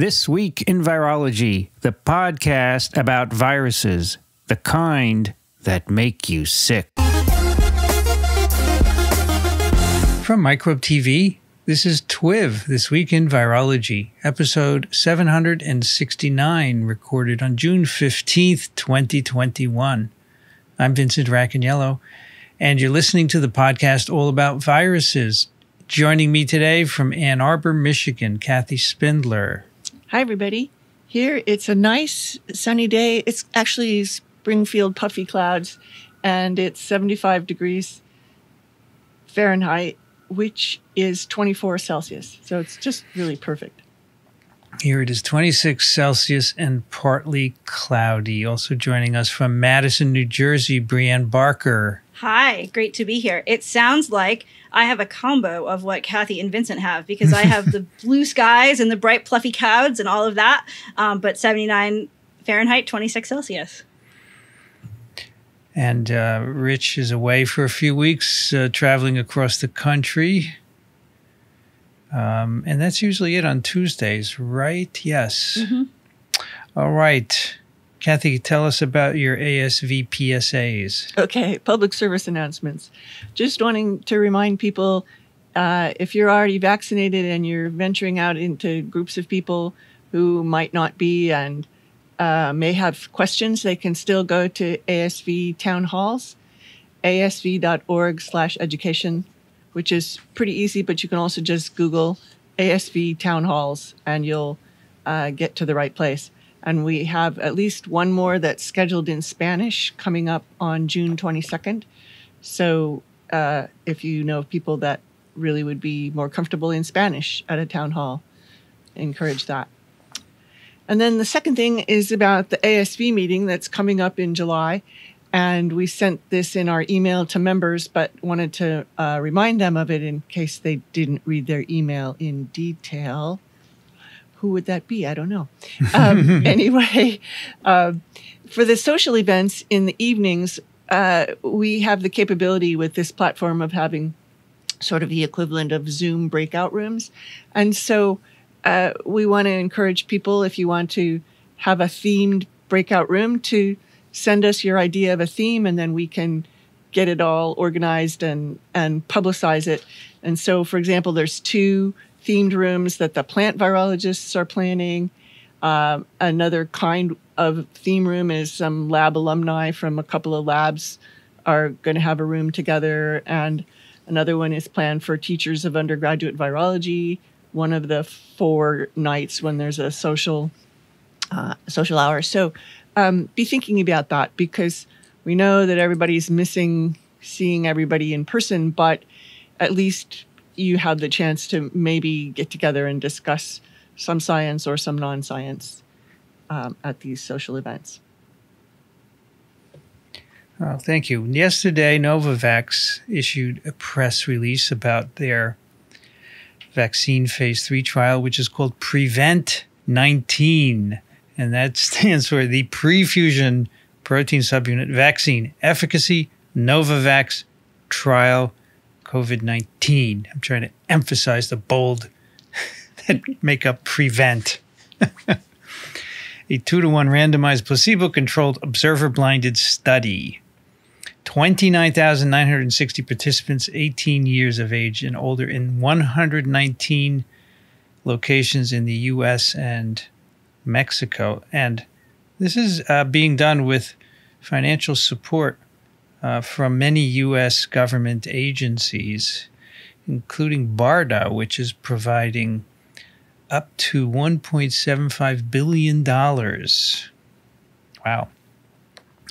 This Week in Virology, the podcast about viruses, the kind that make you sick. From Microbe TV, this is TWIV, This Week in Virology, episode 769, recorded on June 15th, 2021. I'm Vincent Racaniello, and you're listening to the podcast all about viruses. Joining me today from Ann Arbor, Michigan, Kathy Spindler. Hi, everybody. Here it's a nice sunny day. It's actually Springfield puffy clouds, and it's 75 degrees Fahrenheit, which is 24 Celsius. So it's just really perfect. Here it is 26 Celsius and partly cloudy. Also joining us from Madison, New Jersey, Brienne Barker. Hi, great to be here. It sounds like I have a combo of what Kathy and Vincent have because I have the blue skies and the bright fluffy clouds and all of that, um, but 79 Fahrenheit, 26 Celsius. And uh, Rich is away for a few weeks, uh, traveling across the country. Um, and that's usually it on Tuesdays, right? Yes. Mm-hmm. All right. Kathy, tell us about your ASV PSAs. Okay, public service announcements. Just wanting to remind people uh, if you're already vaccinated and you're venturing out into groups of people who might not be and uh, may have questions, they can still go to ASV town halls, asv.org slash education, which is pretty easy, but you can also just Google ASV town halls and you'll uh, get to the right place. And we have at least one more that's scheduled in Spanish coming up on June 22nd. So uh, if you know people that really would be more comfortable in Spanish at a town hall, encourage that. And then the second thing is about the ASV meeting that's coming up in July. And we sent this in our email to members, but wanted to uh, remind them of it in case they didn't read their email in detail who would that be? I don't know. Um, anyway, uh, for the social events in the evenings, uh, we have the capability with this platform of having sort of the equivalent of Zoom breakout rooms. And so uh, we want to encourage people, if you want to have a themed breakout room, to send us your idea of a theme and then we can get it all organized and, and publicize it. And so, for example, there's two themed rooms that the plant virologists are planning. Um, another kind of theme room is some lab alumni from a couple of labs are going to have a room together, and another one is planned for teachers of undergraduate virology. One of the four nights when there's a social uh, social hour. So um, be thinking about that because we know that everybody's missing seeing everybody in person, but at least you have the chance to maybe get together and discuss some science or some non science um, at these social events. Oh, thank you. Yesterday, Novavax issued a press release about their vaccine phase three trial, which is called Prevent 19. And that stands for the Prefusion Protein Subunit Vaccine Efficacy Novavax Trial COVID 19. I'm trying to emphasize the bold that make up prevent. a two to one randomized placebo controlled observer blinded study. 29,960 participants, 18 years of age and older, in 119 locations in the US and Mexico. And this is uh, being done with financial support uh, from many U.S. government agencies, including BARDA, which is providing up to $1.75 billion. Wow.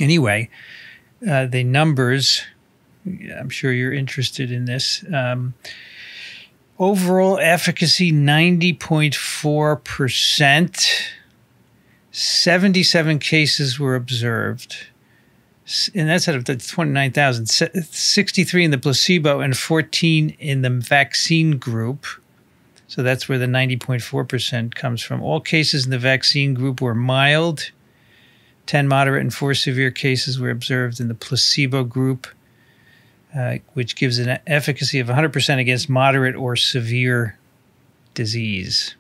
Anyway, uh, the numbers, I'm sure you're interested in this. Um, overall efficacy 90.4%. 77 cases were observed and that's out of the 29,000, 63 in the placebo and 14 in the vaccine group. So that's where the 90.4% comes from. All cases in the vaccine group were mild. 10 moderate and 4 severe cases were observed in the placebo group, uh, which gives an efficacy of 100% against moderate or severe disease.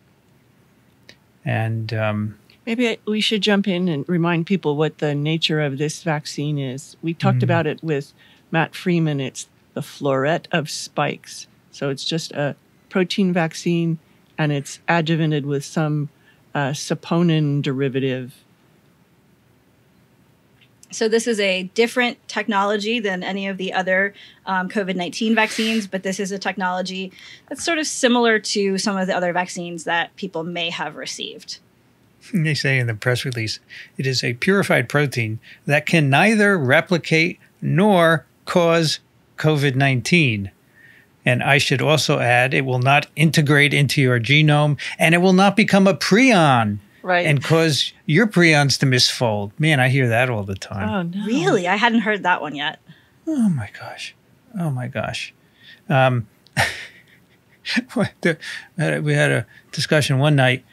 And um, Maybe we should jump in and remind people what the nature of this vaccine is. We talked Mhm. about it with Matt Freeman. It's the floret of spikes. So it's just a protein vaccine and it's adjuvanted with some uh, saponin derivative. So this is a different technology than any of the other um, COVID nineteen vaccines, but this is a technology that's sort of similar to some of the other vaccines that people may have received. they say in the press release, it is a purified protein that can neither replicate nor cause COVID 19. And I should also add, it will not integrate into your genome and it will not become a prion Right. and cause your prions to misfold. Man, I hear that all the time. oh, no. Really, I hadn't heard that one yet. Oh my gosh. Oh my gosh. Um, what the- we had a discussion one night.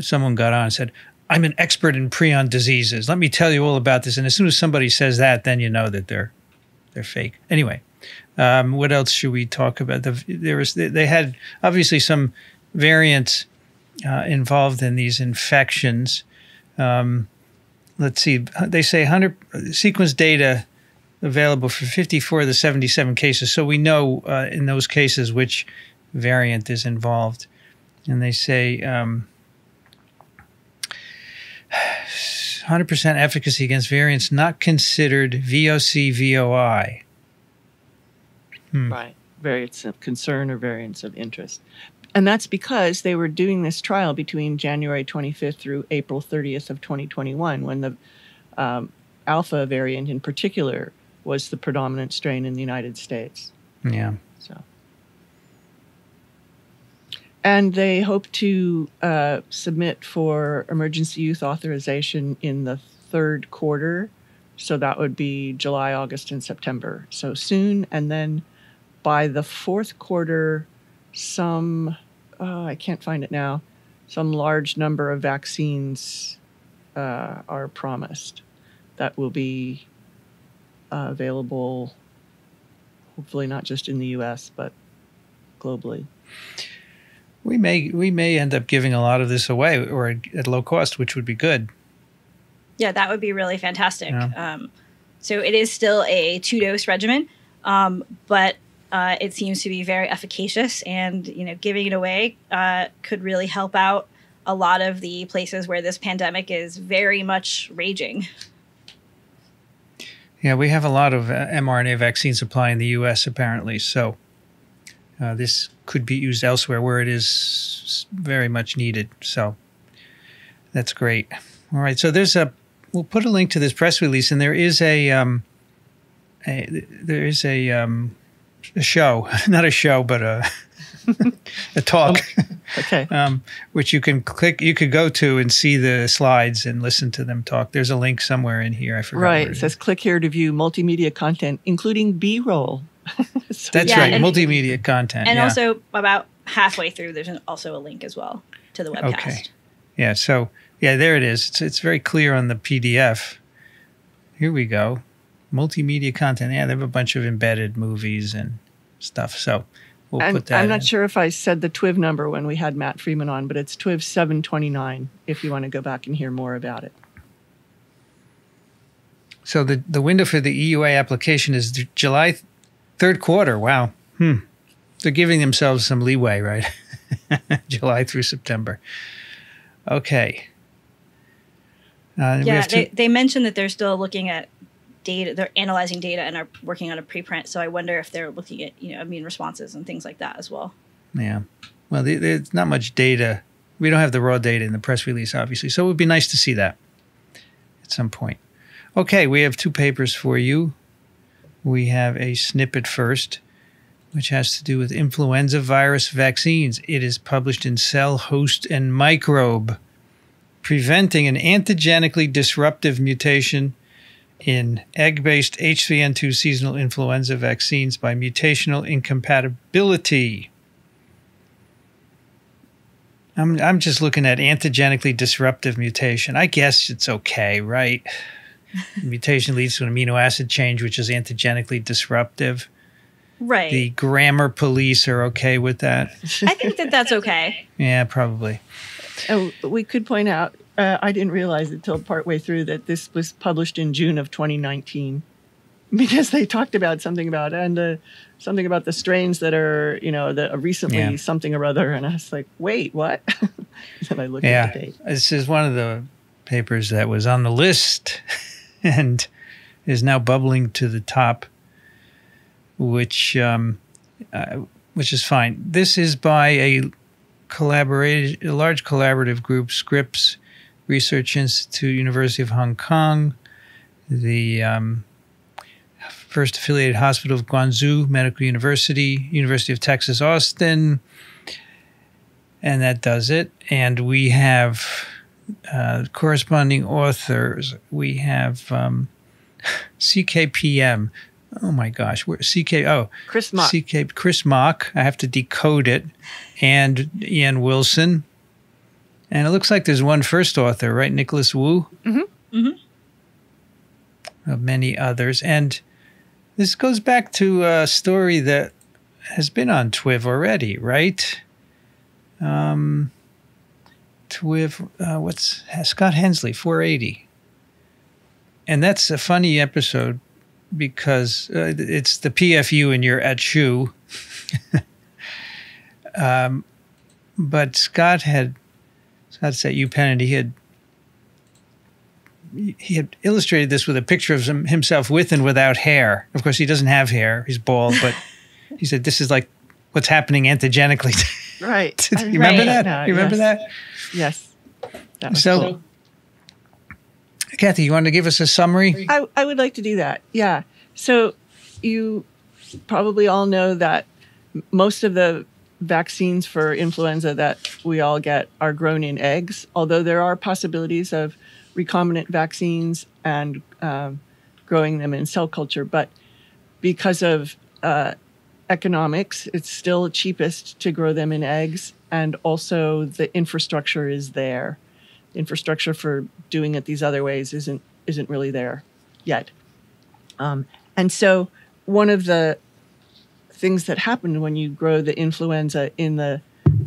Someone got on and said, I'm an expert in prion diseases. Let me tell you all about this. And as soon as somebody says that, then you know that they're they're fake. Anyway, um, what else should we talk about? The, there was they had obviously some variants uh, involved in these infections. Um, let's see. They say 100 sequence data available for 54 of the 77 cases. So we know uh, in those cases which variant is involved. And they say um, 100% efficacy against variants not considered VOC VOI. Right. Variants of concern or variants of interest. And that's because they were doing this trial between January 25th through April 30th of 2021, when the um, alpha variant in particular was the predominant strain in the United States. Yeah. So, and they hope to uh, submit for emergency youth authorization in the third quarter. So that would be July, August, and September. So soon, and then by the fourth quarter, some uh, I can't find it now. Some large number of vaccines uh, are promised that will be uh, available hopefully not just in the US, but globally. We may we may end up giving a lot of this away or at low cost, which would be good. Yeah, that would be really fantastic. Yeah. Um, so it is still a two dose regimen, um, but uh, it seems to be very efficacious, and you know, giving it away uh, could really help out a lot of the places where this pandemic is very much raging. Yeah, we have a lot of uh, mRNA vaccine supply in the U.S. apparently, so uh, this could be used elsewhere where it is very much needed. So that's great. All right, so there's a. We'll put a link to this press release, and there is a. Um, a there is a, um, a show, not a show, but a a talk, Okay. um, which you can click. You could go to and see the slides and listen to them talk. There's a link somewhere in here. I forgot. right. It says click here to view multimedia content, including B roll. So- That's Yeah, right, and- multimedia content. And yeah. also, about halfway through, there's an, also a link as well to the webcast. Okay. yeah, so yeah, there it is. It's it's very clear on the PDF. Here we go, multimedia content. Yeah, they have a bunch of embedded movies and stuff. So we'll and put that. I'm not in. sure if I said the TWIV number when we had Matt Freeman on, but it's TWIV 729 if you want to go back and hear more about it. So the the window for the EUA application is July th- third quarter. Wow. Hmm. They're giving themselves some leeway, right? July through September. Okay. Uh, Yeah, they, they mentioned that they're still looking at data. They're analyzing data and are working on a preprint. So I wonder if they're looking at you know immune responses and things like that as well. Yeah. Well, the- there's not much data. We don't have the raw data in the press release, obviously. So it would be nice to see that at some point. Okay, we have two papers for you. We have a snippet first, which has to do with influenza virus vaccines. It is published in Cell, Host, and Microbe, preventing an antigenically disruptive mutation in egg based H3N2 seasonal influenza vaccines by mutational incompatibility. I'm I'm just looking at antigenically disruptive mutation. I guess it's okay, right? Mutation leads to an amino acid change, which is antigenically disruptive. Right. The grammar police are okay with that. I think that that's okay. Yeah, probably. Oh, we could point out, uh, I didn't realize it until partway through that this was published in June of 2019 because they talked about something about and uh, something about the strains that are, you know, the uh, recently Yeah. something or other. And I was like, wait, what? then I looked Yeah. at the date. This is one of the papers that was on the list and is now bubbling to the top, which um, uh, which is fine. This is by a collaborate a large collaborative group, Scripps Research Institute, University of Hong Kong, the um, first affiliated hospital of Guangzhou Medical University, University of Texas Austin, and that does it. And we have uh, corresponding authors. We have um, CKPM. Oh my gosh, where CK? Oh, Chris Mock. CK Chris Mock. I have to decode it, and Ian Wilson. And it looks like there's one first author, right? Nicholas Wu. Mhm. Mhm. Of many others, and this goes back to a story that has been on Twiv already, right? Um, Twiv, uh, what's Scott Hensley, 480. And that's a funny episode because uh, it's the PFU and you're at SHU. um, but Scott had, Scott's at UPenn and he had, he had illustrated this with a picture of himself with and without hair. Of course, he doesn't have hair; he's bald. But he said this is like what's happening antigenically. Right. you remember Right. that? now, you remember yes. that? Yes. That was So, cool. Kathy, you want to give us a summary? I, I would like to do that. Yeah. So you probably all know that most of the vaccines for influenza that we all get are grown in eggs, although there are possibilities of recombinant vaccines and um, growing them in cell culture. But because of uh, economics, it's still cheapest to grow them in eggs, and also the infrastructure is there. Infrastructure for doing it these other ways isn't isn't really there yet. Um, and so, one of the things that happen when you grow the influenza in the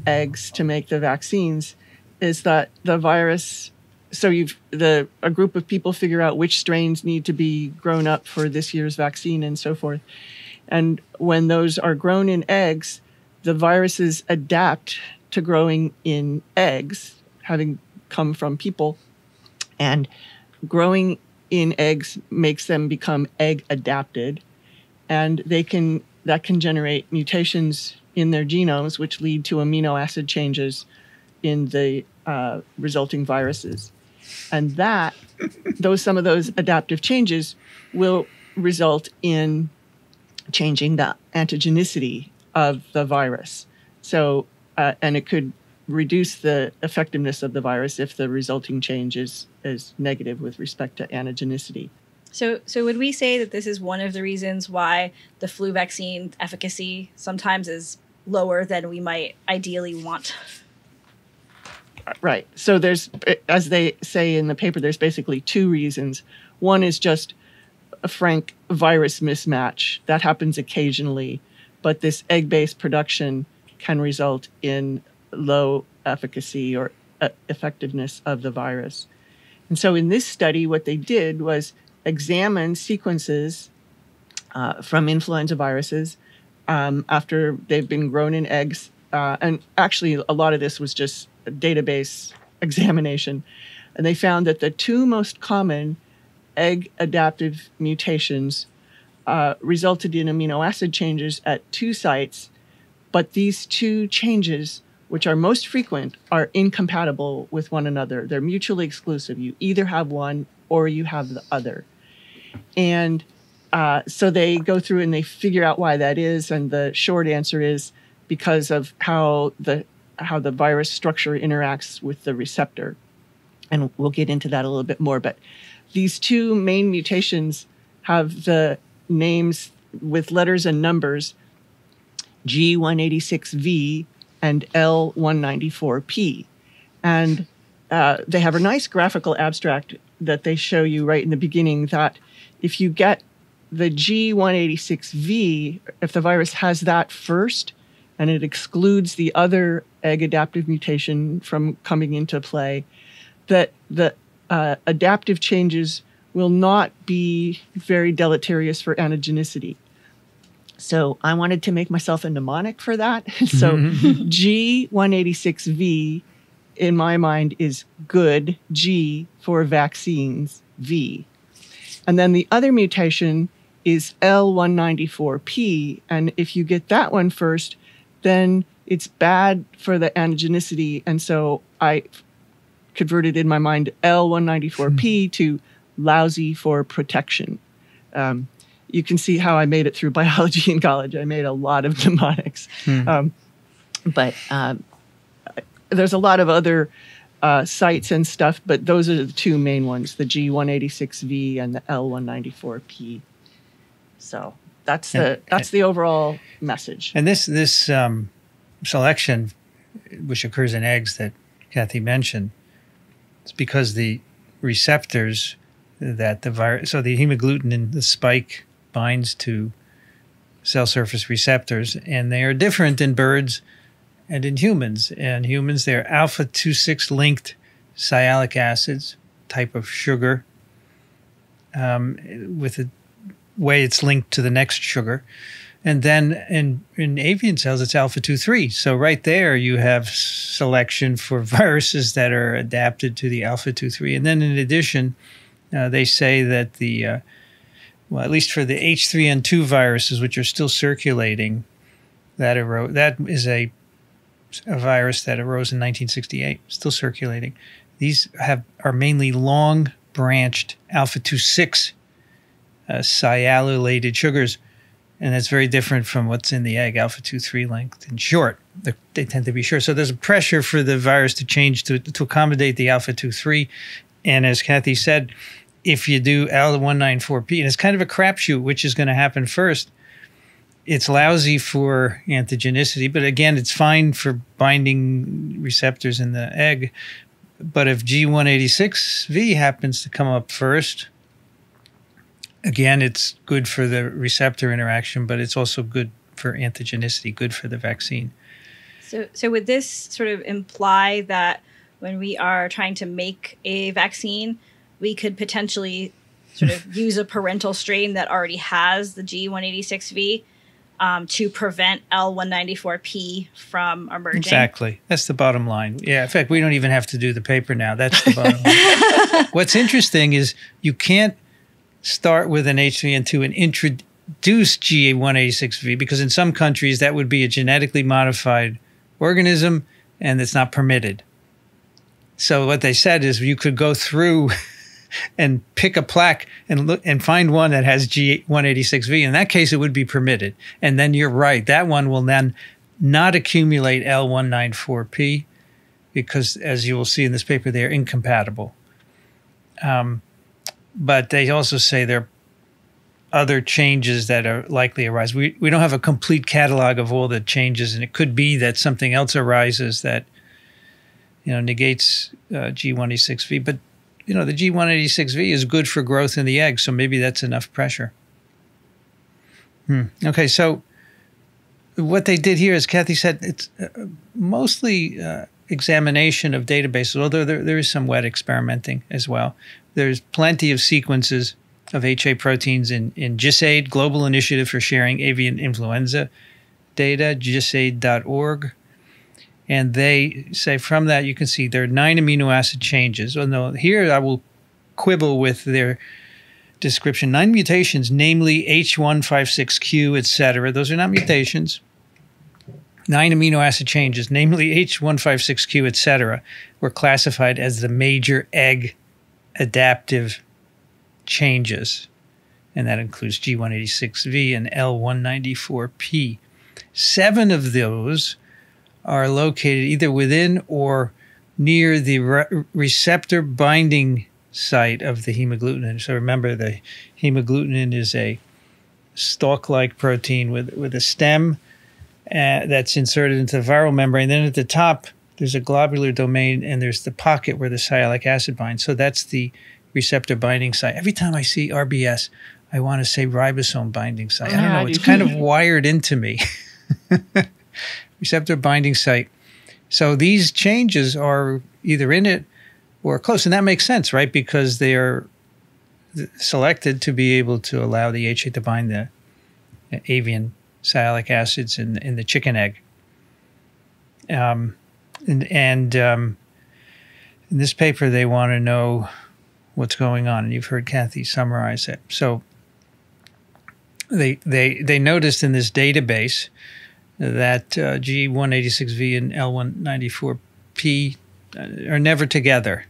eggs to make the vaccines is that the virus. So you've the a group of people figure out which strains need to be grown up for this year's vaccine and so forth. And when those are grown in eggs, the viruses adapt to growing in eggs, having come from people. And growing in eggs makes them become egg adapted. And they can that can generate mutations in their genomes, which lead to amino acid changes in the uh, resulting viruses. And that those some of those adaptive changes will result in changing the antigenicity of the virus. So, uh, and it could reduce the effectiveness of the virus if the resulting change is, is negative with respect to antigenicity. So, so would we say that this is one of the reasons why the flu vaccine efficacy sometimes is lower than we might ideally want? Right. So there's, as they say in the paper, there's basically two reasons. One is just a frank virus mismatch that happens occasionally, but this egg-based production can result in low efficacy or uh, effectiveness of the virus. And so in this study, what they did was examine sequences uh, from influenza viruses um, after they've been grown in eggs. Uh, and actually, a lot of this was just database examination. And they found that the two most common egg adaptive mutations uh, resulted in amino acid changes at two sites, but these two changes, which are most frequent, are incompatible with one another. They're mutually exclusive. You either have one or you have the other. And uh, so they go through and they figure out why that is. And the short answer is because of how the how the virus structure interacts with the receptor. And we'll get into that a little bit more. But these two main mutations have the names with letters and numbers G186V and L194P. And uh, they have a nice graphical abstract that they show you right in the beginning that if you get the G186V, if the virus has that first, and it excludes the other egg adaptive mutation from coming into play, that the uh, adaptive changes will not be very deleterious for anagenicity. So I wanted to make myself a mnemonic for that. so G186V in my mind is good, G for vaccines, V. And then the other mutation is L194P. And if you get that one first, then it's bad for the anagenicity. And so I converted in my mind L194P hmm. to lousy for protection. Um, you can see how I made it through biology in college. I made a lot of mnemonics. Hmm. Um, but um, there's a lot of other uh, sites and stuff, but those are the two main ones the G186V and the L194P. So that's the and, that's the overall message. And this this um, selection, which occurs in eggs that Kathy mentioned, it's because the receptors that the virus, so the hemagglutinin, the spike binds to cell surface receptors, and they are different in birds and in humans. And humans, they're alpha 2 6 linked sialic acids, type of sugar, um, with a way it's linked to the next sugar. And then in, in avian cells, it's alpha 2 3. So right there, you have selection for viruses that are adapted to the alpha 2 3. And then in addition, uh, they say that the, uh, well, at least for the H3N2 viruses, which are still circulating, that, ero- that is a a virus that arose in 1968, still circulating. These have are mainly long branched alpha 2 6 uh, sialylated sugars, and that's very different from what's in the egg, alpha 2 3 length and short. They're, they tend to be short. So there's a pressure for the virus to change to, to accommodate the alpha 2 3. And as Kathy said, if you do L194P, and it's kind of a crapshoot which is going to happen first it's lousy for antigenicity, but again, it's fine for binding receptors in the egg. But if G186V happens to come up first, again, it's good for the receptor interaction, but it's also good for antigenicity, good for the vaccine. So, so would this sort of imply that when we are trying to make a vaccine, we could potentially sort of use a parental strain that already has the G186V um, to prevent L194P from emerging. Exactly. That's the bottom line. Yeah. In fact, we don't even have to do the paper now. That's the bottom line. What's interesting is you can't start with an H3N2 and introduce GA186V because in some countries that would be a genetically modified organism and it's not permitted. So what they said is you could go through and pick a plaque and look and find one that has G186V. In that case, it would be permitted. And then you're right. That one will then not accumulate L194P because, as you will see in this paper, they are incompatible. Um, but they also say there are other changes that are likely arise. We, we don't have a complete catalog of all the changes, and it could be that something else arises that you know negates uh, G186V. But you know, the G186V is good for growth in the egg, so maybe that's enough pressure. Hmm. Okay, so what they did here, as Kathy said, it's uh, mostly uh, examination of databases, although there, there is some wet experimenting as well. There's plenty of sequences of HA proteins in, in GISAID, Global Initiative for Sharing Avian Influenza Data, gisaid.org. And they say from that you can see there are nine amino acid changes. Although here I will quibble with their description. Nine mutations, namely H156Q, etc. Those are not mutations. Nine amino acid changes, namely H156Q, etc., were classified as the major egg adaptive changes. And that includes G186V and L194P. Seven of those are located either within or near the re- receptor binding site of the hemagglutinin. So remember, the hemagglutinin is a stalk-like protein with with a stem uh, that's inserted into the viral membrane. Then at the top, there's a globular domain, and there's the pocket where the sialic acid binds. So that's the receptor binding site. Every time I see RBS, I want to say ribosome binding site. I don't know. It's kind of wired into me. receptor binding site. So these changes are either in it or close, and that makes sense, right? Because they are selected to be able to allow the HA to bind the avian sialic acids in in the chicken egg. Um, and and um, in this paper, they want to know what's going on, and you've heard Kathy summarize it. So they they they noticed in this database that uh, G186V and L194P uh, are never together.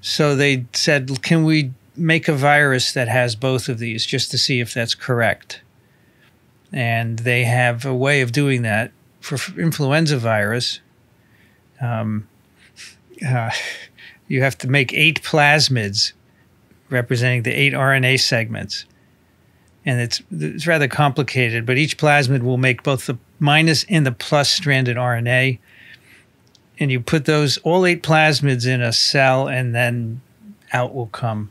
So they said, can we make a virus that has both of these just to see if that's correct? And they have a way of doing that for influenza virus. Um, uh, you have to make eight plasmids representing the eight RNA segments and it's it's rather complicated. But each plasmid will make both the minus and the plus stranded RNA, and you put those all eight plasmids in a cell, and then out will come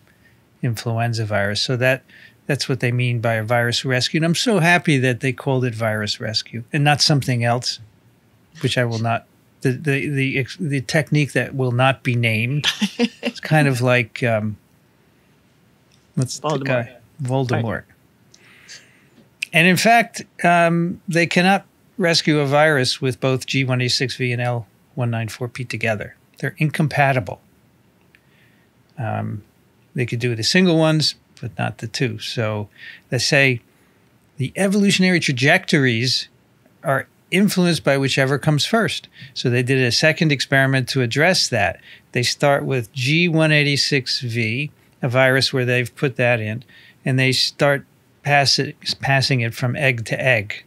influenza virus. So that that's what they mean by a virus rescue. And I'm so happy that they called it virus rescue and not something else, which I will not. The the the the technique that will not be named. it's kind of like um, what's Voldemort. the guy Voldemort. Right. And in fact, um, they cannot rescue a virus with both G186V and L194P together. They're incompatible. Um, they could do the single ones, but not the two. So they say the evolutionary trajectories are influenced by whichever comes first. So they did a second experiment to address that. They start with G186V, a virus where they've put that in, and they start pass it, passing it from egg to egg.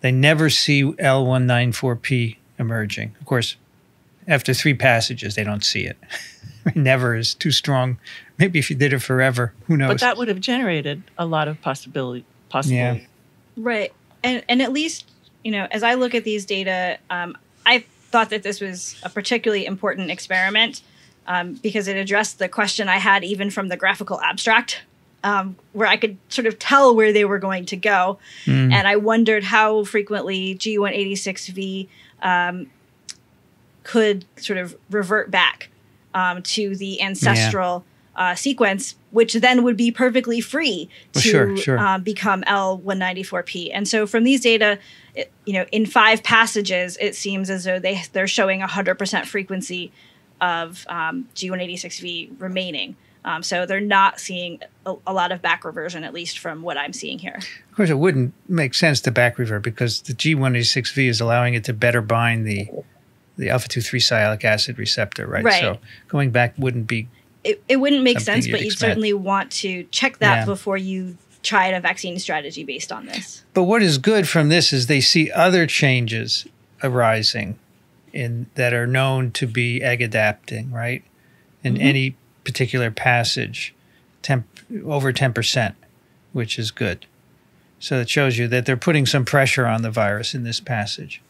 They never see L194P emerging. Of course, after three passages, they don't see it. never is too strong. Maybe if you did it forever, who knows? But that would have generated a lot of possibility. Possible. Yeah. Right, and and at least you know, as I look at these data, um, I thought that this was a particularly important experiment um, because it addressed the question I had even from the graphical abstract um, where I could sort of tell where they were going to go. Mm. And I wondered how frequently G186V um, could sort of revert back um, to the ancestral yeah. uh, sequence, which then would be perfectly free to sure, sure. Um, become L194P. And so from these data, it, you know, in five passages, it seems as though they they're showing 100% frequency of um, G186V remaining. Um, so they're not seeing a, a, lot of back reversion, at least from what I'm seeing here. Of course, it wouldn't make sense to back revert because the G186V is allowing it to better bind the the alpha 2 3 sialic acid receptor, right? right? So going back wouldn't be. It, it wouldn't make sense, but you certainly want to check that yeah. before you try a vaccine strategy based on this. But what is good from this is they see other changes arising in that are known to be egg adapting, right? And mm-hmm. any particular passage temp, over 10%, which is good. So it shows you that they're putting some pressure on the virus in this passage.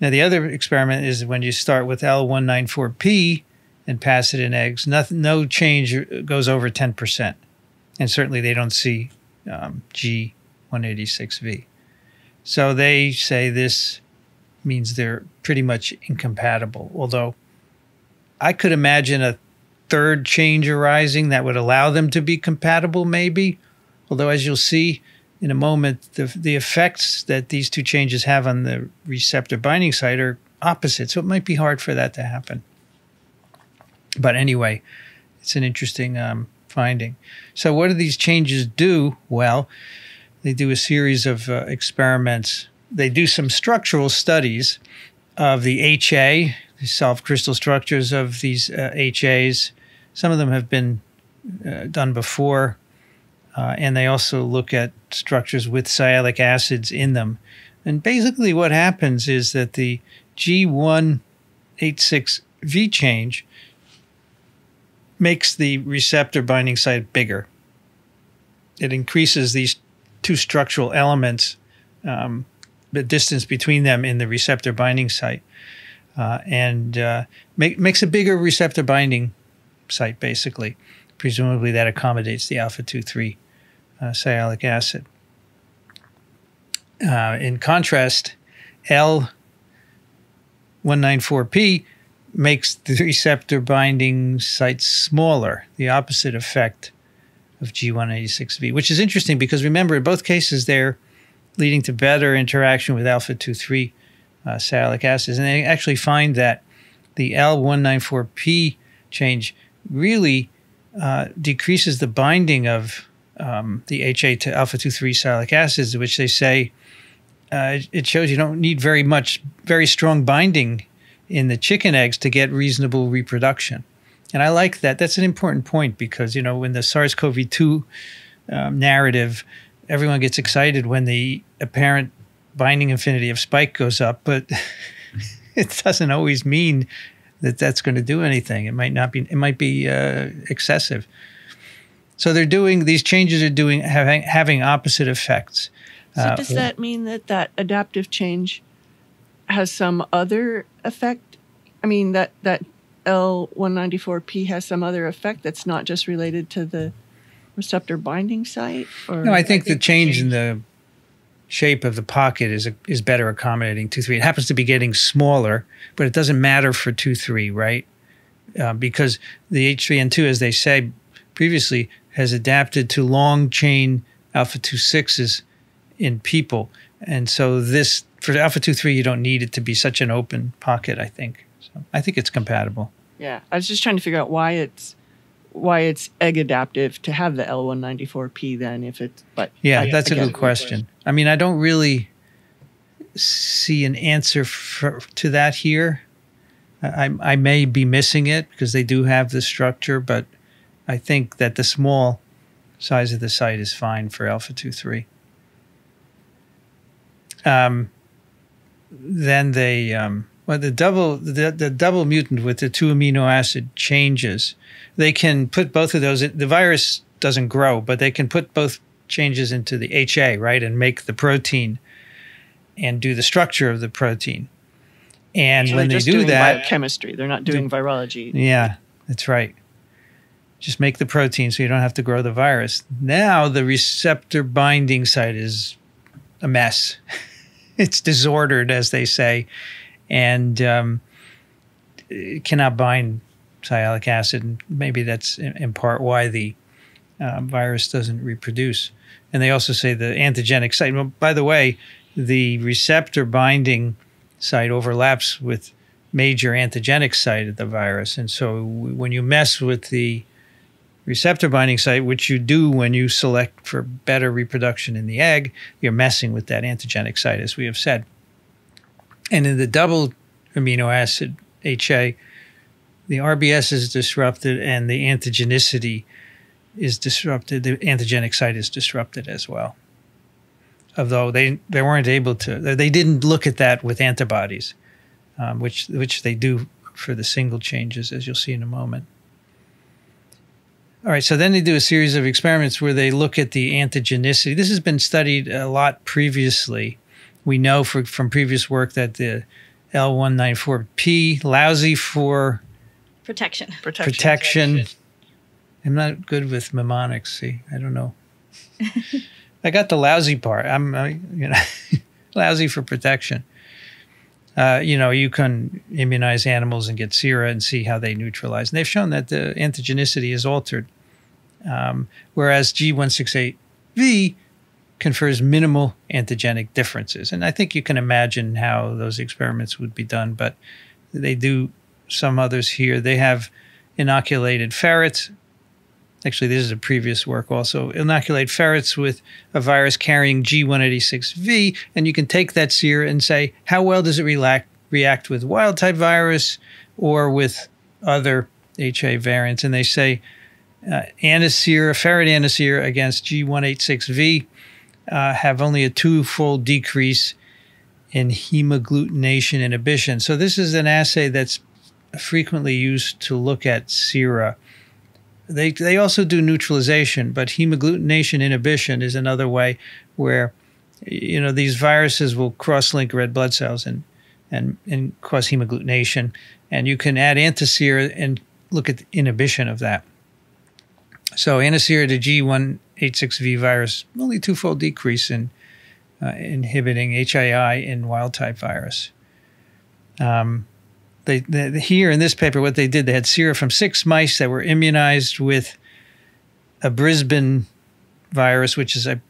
Now, the other experiment is when you start with L194P and pass it in eggs, nothing, no change goes over 10%. And certainly they don't see um, G186V. So they say this means they're pretty much incompatible, although I could imagine a third change arising that would allow them to be compatible, maybe. Although, as you'll see in a moment, the, the effects that these two changes have on the receptor binding site are opposite. So it might be hard for that to happen. But anyway, it's an interesting um, finding. So, what do these changes do? Well, they do a series of uh, experiments. They do some structural studies of the HA, the self crystal structures of these uh, HAs, some of them have been uh, done before, uh, and they also look at structures with sialic acids in them. And basically, what happens is that the G186V change makes the receptor binding site bigger. It increases these two structural elements, um, the distance between them in the receptor binding site, uh, and uh, make, makes a bigger receptor binding site, basically. Presumably that accommodates the alpha 2 3 uh, sialic acid. Uh, in contrast, L194P makes the receptor binding site smaller, the opposite effect of G186V, which is interesting because remember, in both cases, they're leading to better interaction with alpha 2 3 uh, sialic acids. And they actually find that the L194P change really uh, decreases the binding of um, the HA to alpha 2 3 sialic acids, which they say uh, it shows you don't need very much, very strong binding in the chicken eggs to get reasonable reproduction. And I like that. That's an important point because, you know, in the SARS CoV 2 um, narrative, everyone gets excited when the apparent binding affinity of spike goes up, but it doesn't always mean that that's going to do anything. It might not be, it might be uh, excessive. So they're doing, these changes are doing, having, having opposite effects. So uh, does that mean that that adaptive change has some other effect? I mean, that, that L194P has some other effect that's not just related to the receptor binding site? Or no, I think, I think the change, change in the shape of the pocket is a, is better accommodating two three. It happens to be getting smaller, but it doesn't matter for two three, right? Uh, because the H3N2, as they say previously, has adapted to long chain alpha two sixes in people, and so this for alpha two three, you don't need it to be such an open pocket. I think. So I think it's compatible. Yeah, I was just trying to figure out why it's why it's egg adaptive to have the L194P then if it's but yeah I, that's I a good question. question. I mean I don't really see an answer for, to that here. I, I may be missing it because they do have the structure, but I think that the small size of the site is fine for alpha 2 3. Um, then they um, well, the double the, the double mutant with the two amino acid changes, they can put both of those. The virus doesn't grow, but they can put both changes into the HA right and make the protein and do the structure of the protein. And so when they do that, chemistry, they're not doing do, virology. Yeah, that's right. Just make the protein so you don't have to grow the virus. Now the receptor binding site is a mess. it's disordered, as they say and um, cannot bind sialic acid. And maybe that's in, in part why the uh, virus doesn't reproduce. And they also say the antigenic site. Well, by the way, the receptor binding site overlaps with major antigenic site of the virus. And so when you mess with the receptor binding site, which you do when you select for better reproduction in the egg, you're messing with that antigenic site, as we have said. And in the double amino acid HA, the RBS is disrupted and the antigenicity is disrupted. The antigenic site is disrupted as well. Although they, they weren't able to, they didn't look at that with antibodies, um, which, which they do for the single changes, as you'll see in a moment. All right, so then they do a series of experiments where they look at the antigenicity. This has been studied a lot previously we know for, from previous work that the L194P, lousy for protection. Protection. protection. I'm not good with mnemonics. See, I don't know. I got the lousy part. I'm, uh, you know, lousy for protection. Uh, you know, you can immunize animals and get sera and see how they neutralize. And they've shown that the antigenicity is altered. Um, whereas G168V confers minimal antigenic differences. And I think you can imagine how those experiments would be done, but they do some others here. They have inoculated ferrets. Actually, this is a previous work also. Inoculate ferrets with a virus carrying G186V, and you can take that sera and say, how well does it react, react with wild type virus or with other HA variants? And they say, uh, antisera, ferret antisera against G186V uh, have only a two-fold decrease in hemagglutination inhibition. So this is an assay that's frequently used to look at sera. They they also do neutralization, but hemagglutination inhibition is another way where you know these viruses will cross-link red blood cells and and and cause hemagglutination, and you can add antisera and look at the inhibition of that. So antisera to G186V virus, only twofold decrease in uh, inhibiting HII in wild type virus. Um, they, they, here in this paper, what they did, they had sera from six mice that were immunized with a Brisbane virus, which is a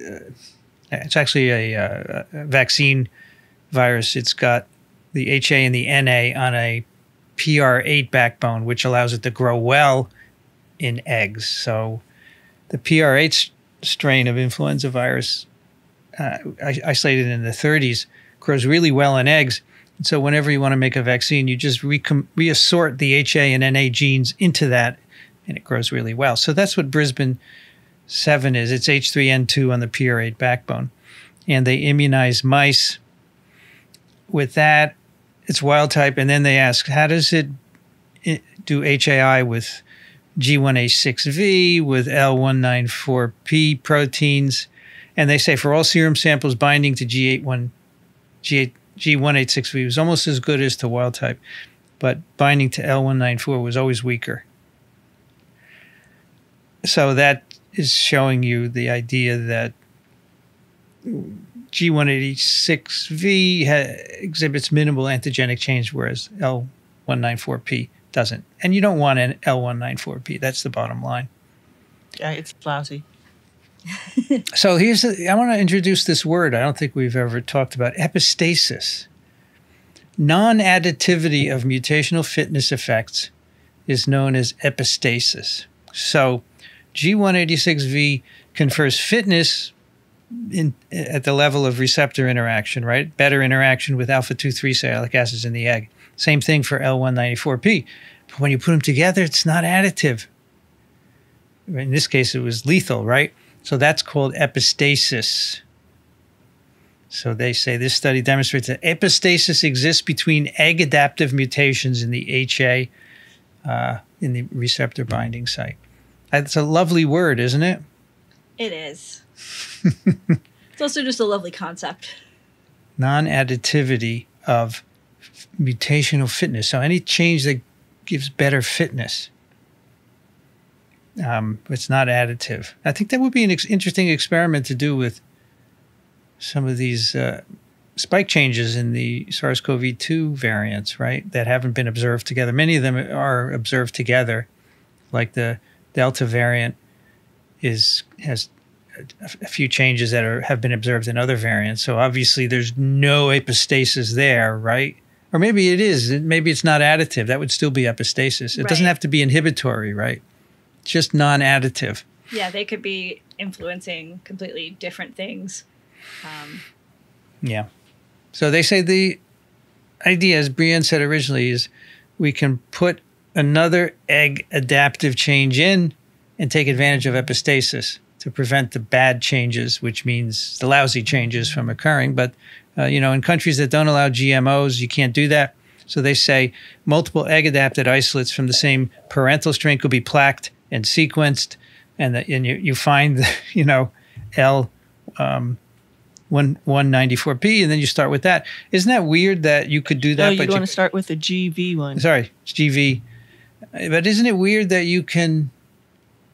uh, it's actually a, uh, a, vaccine virus. It's got the HA and the NA on a PR8 backbone, which allows it to grow well in eggs. So the PR8 strain of influenza virus, uh, isolated in the 30s, grows really well in eggs. So whenever you want to make a vaccine, you just re- reassort the HA and NA genes into that, and it grows really well. So that's what Brisbane 7 is. It's H3N2 on the PR8 backbone. And they immunize mice with that. It's wild type. And then they ask, how does it do HAI with G1H6V, with L194P proteins? And they say for all serum samples binding to G81, G8, G186V was almost as good as to wild type, but binding to L194 was always weaker. So that is showing you the idea that G186V exhibits minimal antigenic change, whereas L194P doesn't. And you don't want an L194P. That's the bottom line. Yeah, it's lousy. so here's I want to introduce this word. I don't think we've ever talked about epistasis. Non-additivity of mutational fitness effects is known as epistasis. So G186V confers fitness in, at the level of receptor interaction, right? Better interaction with alpha 2 3 sialic acids in the egg. Same thing for L194P. But when you put them together, it's not additive. In this case, it was lethal, right? So that's called epistasis. So they say this study demonstrates that epistasis exists between egg adaptive mutations in the HA uh, in the receptor binding site. That's a lovely word, isn't it? It is. it's also just a lovely concept. Non additivity of mutational fitness. So any change that gives better fitness. Um, it's not additive. I think that would be an ex- interesting experiment to do with some of these uh, spike changes in the SARS CoV 2 variants, right? That haven't been observed together. Many of them are observed together, like the Delta variant is has a, few changes that are have been observed in other variants. So obviously, there's no epistasis there, right? Or maybe it is. Maybe it's not additive. That would still be epistasis. It right. doesn't have to be inhibitory, right? Just non-additive. Yeah, they could be influencing completely different things. Um, yeah. So they say the idea, as Brienne said originally, is we can put another egg adaptive change in and take advantage of epistasis to prevent the bad changes, which means the lousy changes from occurring. But, uh, you know, in countries that don't allow GMOs, you can't do that. So they say multiple egg adapted isolates from the same parental strain could be plaqued and sequenced, and, the, and you, you find, you know, L. Um, one one ninety four P, and then you start with that. Isn't that weird that you could do that? No, you want to start with the GV one. Sorry, GV but isn't it weird that you can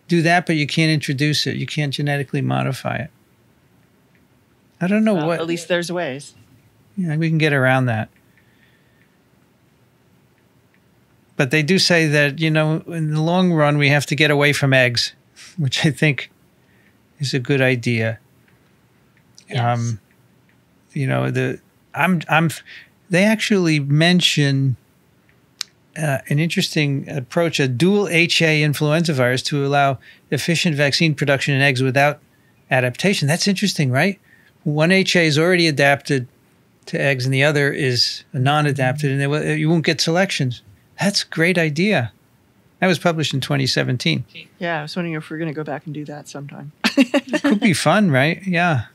do that, but you can't introduce it? You can't genetically modify it. I don't know well, what. At least there's ways. Yeah, we can get around that. But they do say that, you know, in the long run, we have to get away from eggs, which I think is a good idea. Yes. Um, you know, the I'm I'm they actually mention uh, an interesting approach, a dual HA influenza virus to allow efficient vaccine production in eggs without adaptation. That's interesting, right? One HA is already adapted to eggs, and the other is non-adapted, and will, you won't get selections. That's a great idea. That was published in 2017. Yeah, I was wondering if we're going to go back and do that sometime. It could be fun, right? Yeah.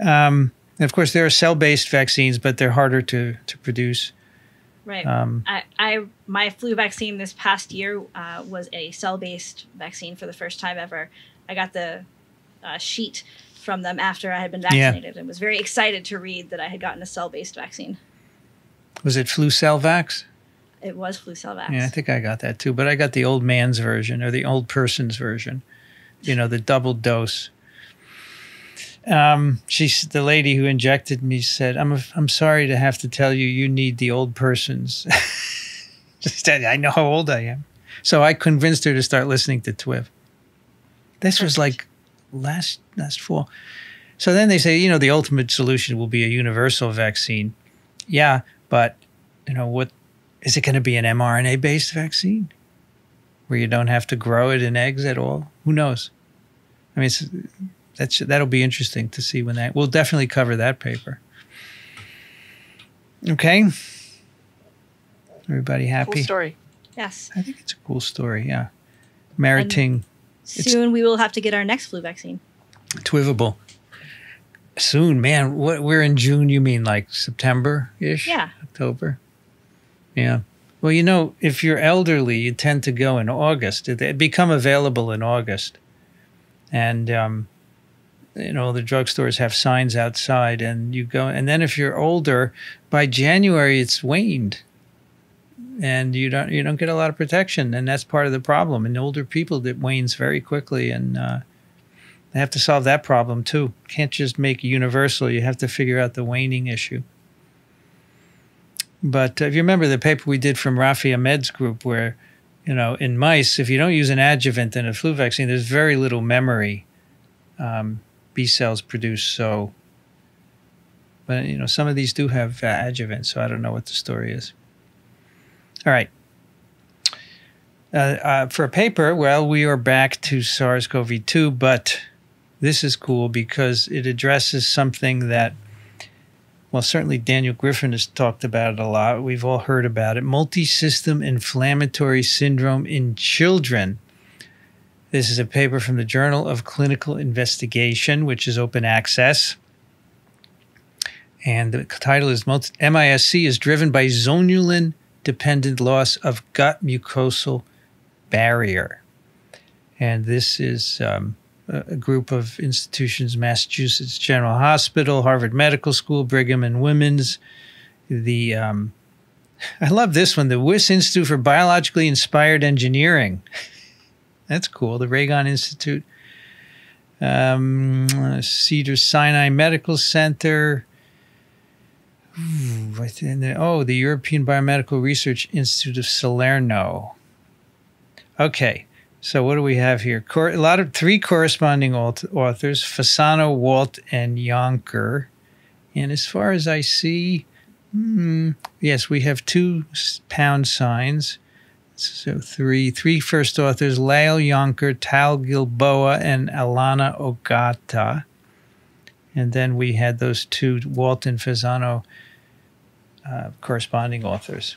Um, and of course, there are cell-based vaccines, but they're harder to to produce. Right. Um, I, I my flu vaccine this past year uh, was a cell based vaccine for the first time ever. I got the uh, sheet from them after I had been vaccinated yeah. and was very excited to read that I had gotten a cell based vaccine. Was it Flucelvax? It was Flucelvax. Yeah, I think I got that too, but I got the old man's version or the old person's version. You know, the double dose. um, the lady who injected me said, "I'm I'm sorry to have to tell you, you need the old person's." said, "I know how old I am," so I convinced her to start listening to TWIV. This was like last last fall. So then they say, you know, the ultimate solution will be a universal vaccine. Yeah, but you know what? Is it going to be an mRNA based vaccine where you don't have to grow it in eggs at all? Who knows? I mean, that's that'll be interesting to see when that. We'll definitely cover that paper. Okay. Everybody happy? Cool story. Yes. I think it's a cool story. Yeah, meriting Soon we will have to get our next flu vaccine. twivable. Soon, man. What we're in June? You mean like September ish? Yeah. October. Yeah. Well, you know, if you're elderly, you tend to go in August. They become available in August, and um, you know the drugstores have signs outside, and you go. And then if you're older, by January it's waned, and you don't you don't get a lot of protection, and that's part of the problem. In older people, it wanes very quickly, and uh, they have to solve that problem too. Can't just make universal. You have to figure out the waning issue. But if you remember the paper we did from Rafi Ahmed's group, where, you know, in mice, if you don't use an adjuvant in a flu vaccine, there's very little memory um, B cells produce. So, but, you know, some of these do have uh, adjuvants, so I don't know what the story is. All right. Uh, uh, for a paper, well, we are back to SARS CoV 2, but this is cool because it addresses something that well, certainly Daniel Griffin has talked about it a lot. We've all heard about it. Multi-system inflammatory syndrome in children. This is a paper from the Journal of Clinical Investigation, which is open access. And the title is MISC is driven by zonulin dependent loss of gut mucosal barrier. And this is um, a group of institutions Massachusetts General Hospital, Harvard Medical School, Brigham and Women's. The um, I love this one, the Wyss Institute for Biologically Inspired Engineering. That's cool. The Ragon Institute, um, Cedar Sinai Medical Center. Ooh, oh, the European Biomedical Research Institute of Salerno. Okay. So what do we have here? Cor- a lot of three corresponding authors: Fasano, Walt, and Yonker. And as far as I see, hmm, yes, we have two pound signs. So three, three first authors: Lael Yonker, Tal Gilboa, and Alana Ogata. And then we had those two, Walt and Fasano, uh, corresponding authors.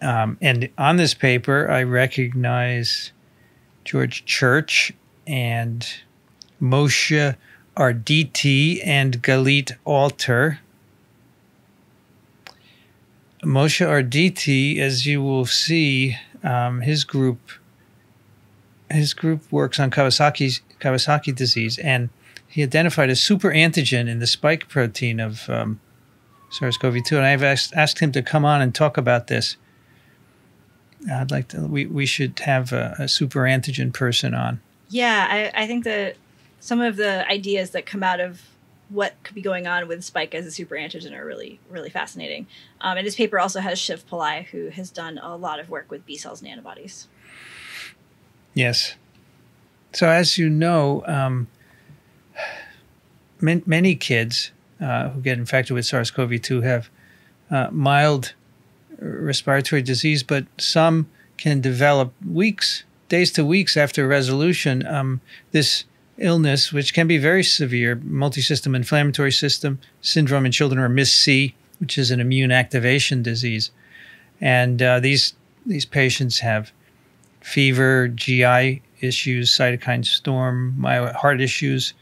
Um, and on this paper, I recognize George Church and Moshe Arditi and Galit Alter. Moshe Arditi, as you will see, um, his group his group works on Kawasaki's Kawasaki disease, and he identified a super antigen in the spike protein of um, SARS-CoV-2. And I've asked, asked him to come on and talk about this I'd like to. We, we should have a, a super antigen person on. Yeah, I, I think that some of the ideas that come out of what could be going on with Spike as a super antigen are really, really fascinating. Um, and this paper also has Shiv Pillai, who has done a lot of work with B cells and antibodies. Yes. So, as you know, um, many kids uh, who get infected with SARS CoV 2 have uh, mild respiratory disease, but some can develop weeks, days to weeks after resolution. Um, this illness, which can be very severe, multisystem inflammatory system syndrome in children, or MIS-C, which is an immune activation disease, and uh, these these patients have fever, GI issues, cytokine storm, heart issues.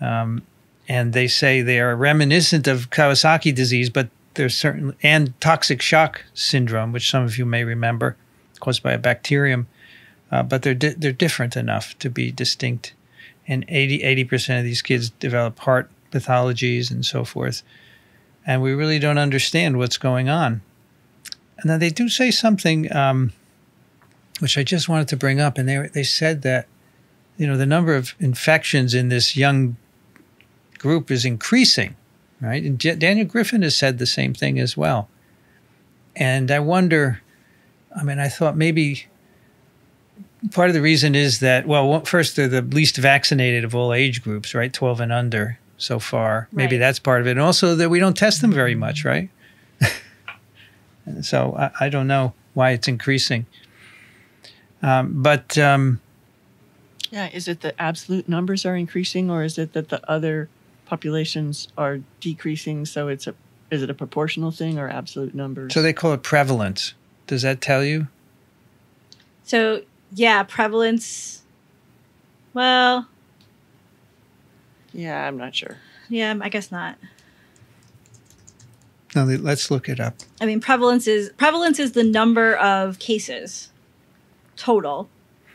Um, and they say they are reminiscent of Kawasaki disease, but there's certain and toxic shock syndrome, which some of you may remember, caused by a bacterium, uh, but they're di- they're different enough to be distinct. And 80 percent of these kids develop heart pathologies and so forth, and we really don't understand what's going on. And then they do say something, um, which I just wanted to bring up, and they they said that you know, the number of infections in this young group is increasing, right? And J- Daniel Griffin has said the same thing as well. And I wonder, I mean, I thought maybe part of the reason is that, well, first, they're the least vaccinated of all age groups, right? 12 and under so far. Maybe Right. that's part of it. And also that we don't test them very much, right? so I, I don't know why it's increasing. Um, but um, Yeah, is it the absolute numbers are increasing, or is it that the other populations are decreasing? So it's a is it a proportional thing or absolute numbers? so they call it prevalence. Does that tell you? So yeah, prevalence. Well, yeah, I'm not sure. yeah, I guess not. No, let's look it up. I mean, prevalence is prevalence is the number of cases total.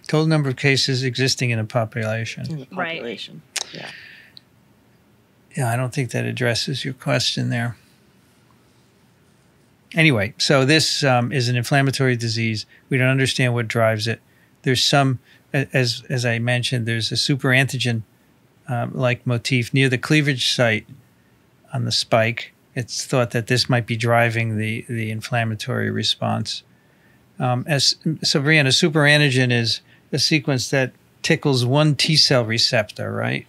Total number of cases existing in a population. In the Right. population. Yeah. Yeah, I don't think that addresses your question there. Anyway, so this um, is an inflammatory disease. We don't understand what drives it. There's some, as as I mentioned, there's a superantigen um, like motif near the cleavage site on the spike. It's thought that this might be driving the the inflammatory response. Um, as so, Brianna, superantigen is a sequence that tickles one T cell receptor, right?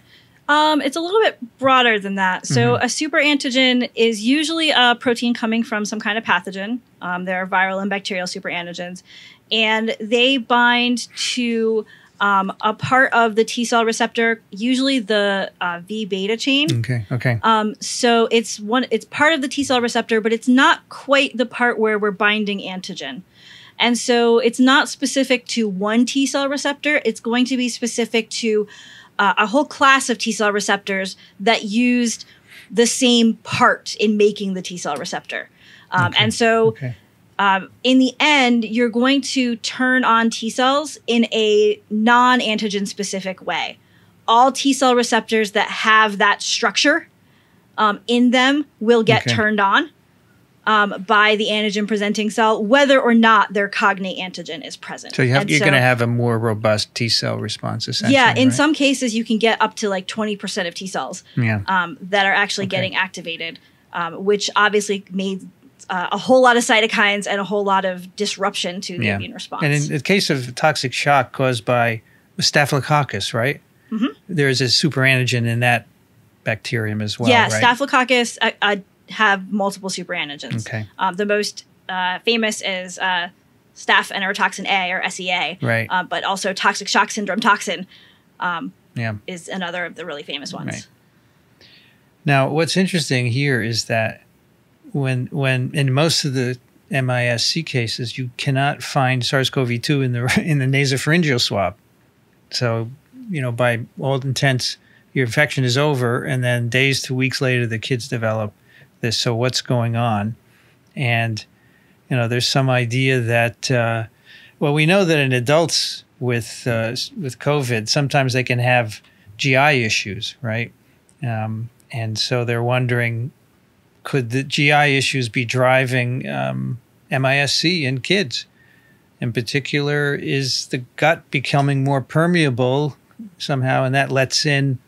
Um, it's a little bit broader than that. So, a super antigen is usually a protein coming from some kind of pathogen. Um, there are viral and bacterial super antigens, and they bind to um, a part of the T cell receptor, usually the uh, V beta chain. Okay, okay. Um, so it's one, it's part of the T cell receptor, but it's not quite the part where we're binding antigen. And so it's not specific to one T cell receptor. It's going to be specific to uh, a whole class of T cell receptors that used the same part in making the T cell receptor. Um, Okay. And so okay. um, in the end, you're going to turn on T cells in a non antigen specific way. All T cell receptors that have that structure um, in them will get Okay. turned on um, by the antigen presenting cell, whether or not their cognate antigen is present. So you have, you're so- going to have a more robust T cell response, essentially. yeah, in right? some cases, you can get up to like 20% of T cells Yeah. um, that are actually Okay. getting activated, um, which obviously made uh, a whole lot of cytokines and a whole lot of disruption to the Yeah. immune response. And in the case of toxic shock caused by staphylococcus, right? Mhm. There is a superantigen in that bacterium as well. yeah, right? Staphylococcus uh, uh, have multiple superantigens. Okay. Um, the most uh, famous is uh, staph enterotoxin A or SEA, Right. uh, but also toxic shock syndrome toxin um, yeah. is another of the really famous ones. Right. Now, what's interesting here is that when when in most of the MISC cases, you cannot find SARS-CoV-2 in the in the nasopharyngeal swab. So, you know, by all intents, your infection is over, and then days to weeks later, the kids develop this. So, what's going on? And you know, there's some idea that uh, well, we know that in adults with uh, with COVID, sometimes they can have GI issues, right? Um, and so they're wondering, could the GI issues be driving um, MISC in kids? In particular, is the gut becoming more permeable somehow, and that lets in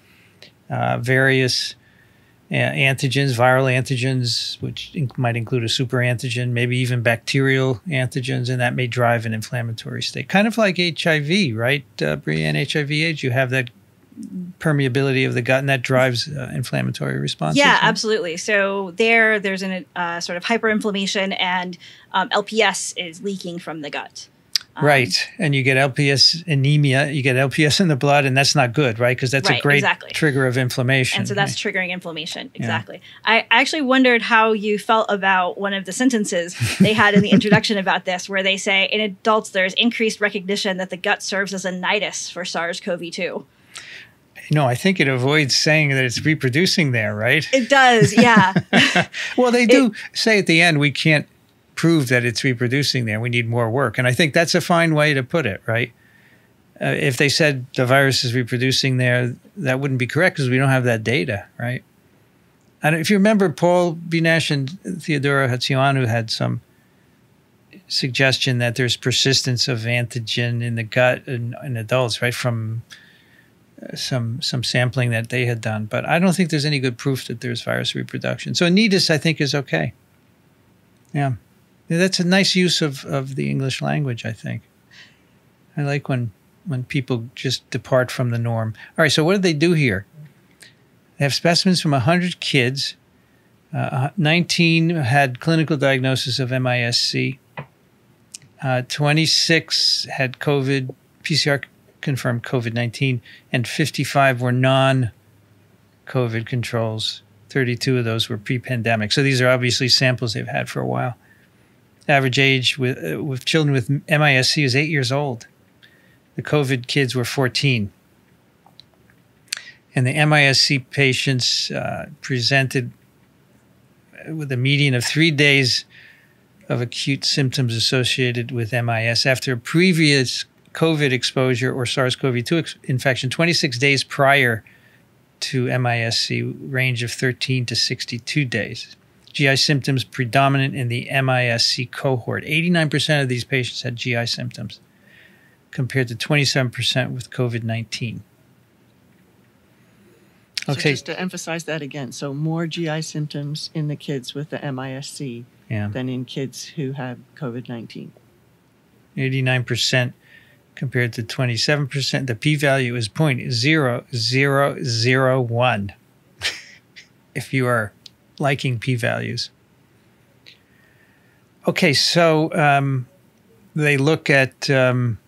uh, various antigens, viral antigens, which in- might include a super antigen, maybe even bacterial antigens, and that may drive an inflammatory state. Kind of like HIV, right, uh, Brianne? HIV/AIDS, you have that permeability of the gut, and that drives uh, inflammatory responses. Yeah, right? absolutely. So there, there's a uh, sort of hyperinflammation, and um, LPS is leaking from the gut. Um, Right, and you get LPS anemia, you get LPS in the blood, and that's not good, right? Because that's a great exactly. trigger of inflammation. And so that's triggering inflammation. Exactly. I I actually wondered how you felt about one of the sentences they had in the introduction about this, where they say in adults there's increased recognition that the gut serves as a nidus for SARS-CoV-2. no, I think it avoids saying that it's reproducing there, right? It does, yeah. well, they do say at the end we can't prove that it's reproducing there. We need more work, and I think that's a fine way to put it, right? Uh, if they said the virus is reproducing there, that wouldn't be correct because we don't have that data, right? And if you remember, Paul B. Nash and Theodora Hatzianu had some suggestion that there's persistence of antigen in the gut in, in adults, right? From uh, some some sampling that they had done, but I don't think there's any good proof that there's virus reproduction. So nidus, I think, is okay. Yeah that's a nice use of of the English language. I think. I like when when people just depart from the norm. All right, so what did they do here? They have specimens from 100 kids. Uh, 19 had clinical diagnosis of MISC. Uh, 26 had COVID, PCR confirmed COVID 19, and 55 were non COVID controls. 32 of those were pre pandemic. So these are obviously samples they've had for a while. Average age with, uh, with children with MISC is eight years old. The COVID kids were 14. And the MISC patients uh, presented with a median of three days of acute symptoms associated with MIS after previous COVID exposure or SARS CoV 2 ex- infection 26 days prior to MISC, range of 13 to 62 days. GI symptoms predominant in the MISC cohort. 89% of these patients had GI symptoms compared to 27% with COVID 19. Okay. So just to emphasize that again, so more GI symptoms in the kids with the MISC yeah. than in kids who have COVID 19. 89% compared to 27%. The p value is 0.0001 if you are liking p values. Okay, so um, they look at um,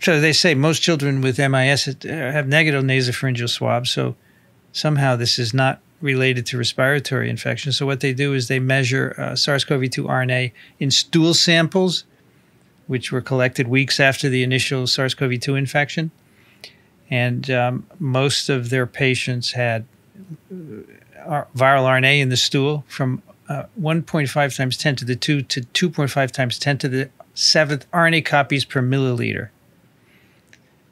so they say most children with MIS have negative nasopharyngeal swabs. So somehow this is not related to respiratory infection. So what they do is they measure uh, SARS-CoV-2 RNA in stool samples, which were collected weeks after the initial SARS-CoV-2 infection, and um, most of their patients had viral RNA in the stool from uh, 1.5 times 10 to the 2 to 2.5 times 10 to the seventh RNA copies per milliliter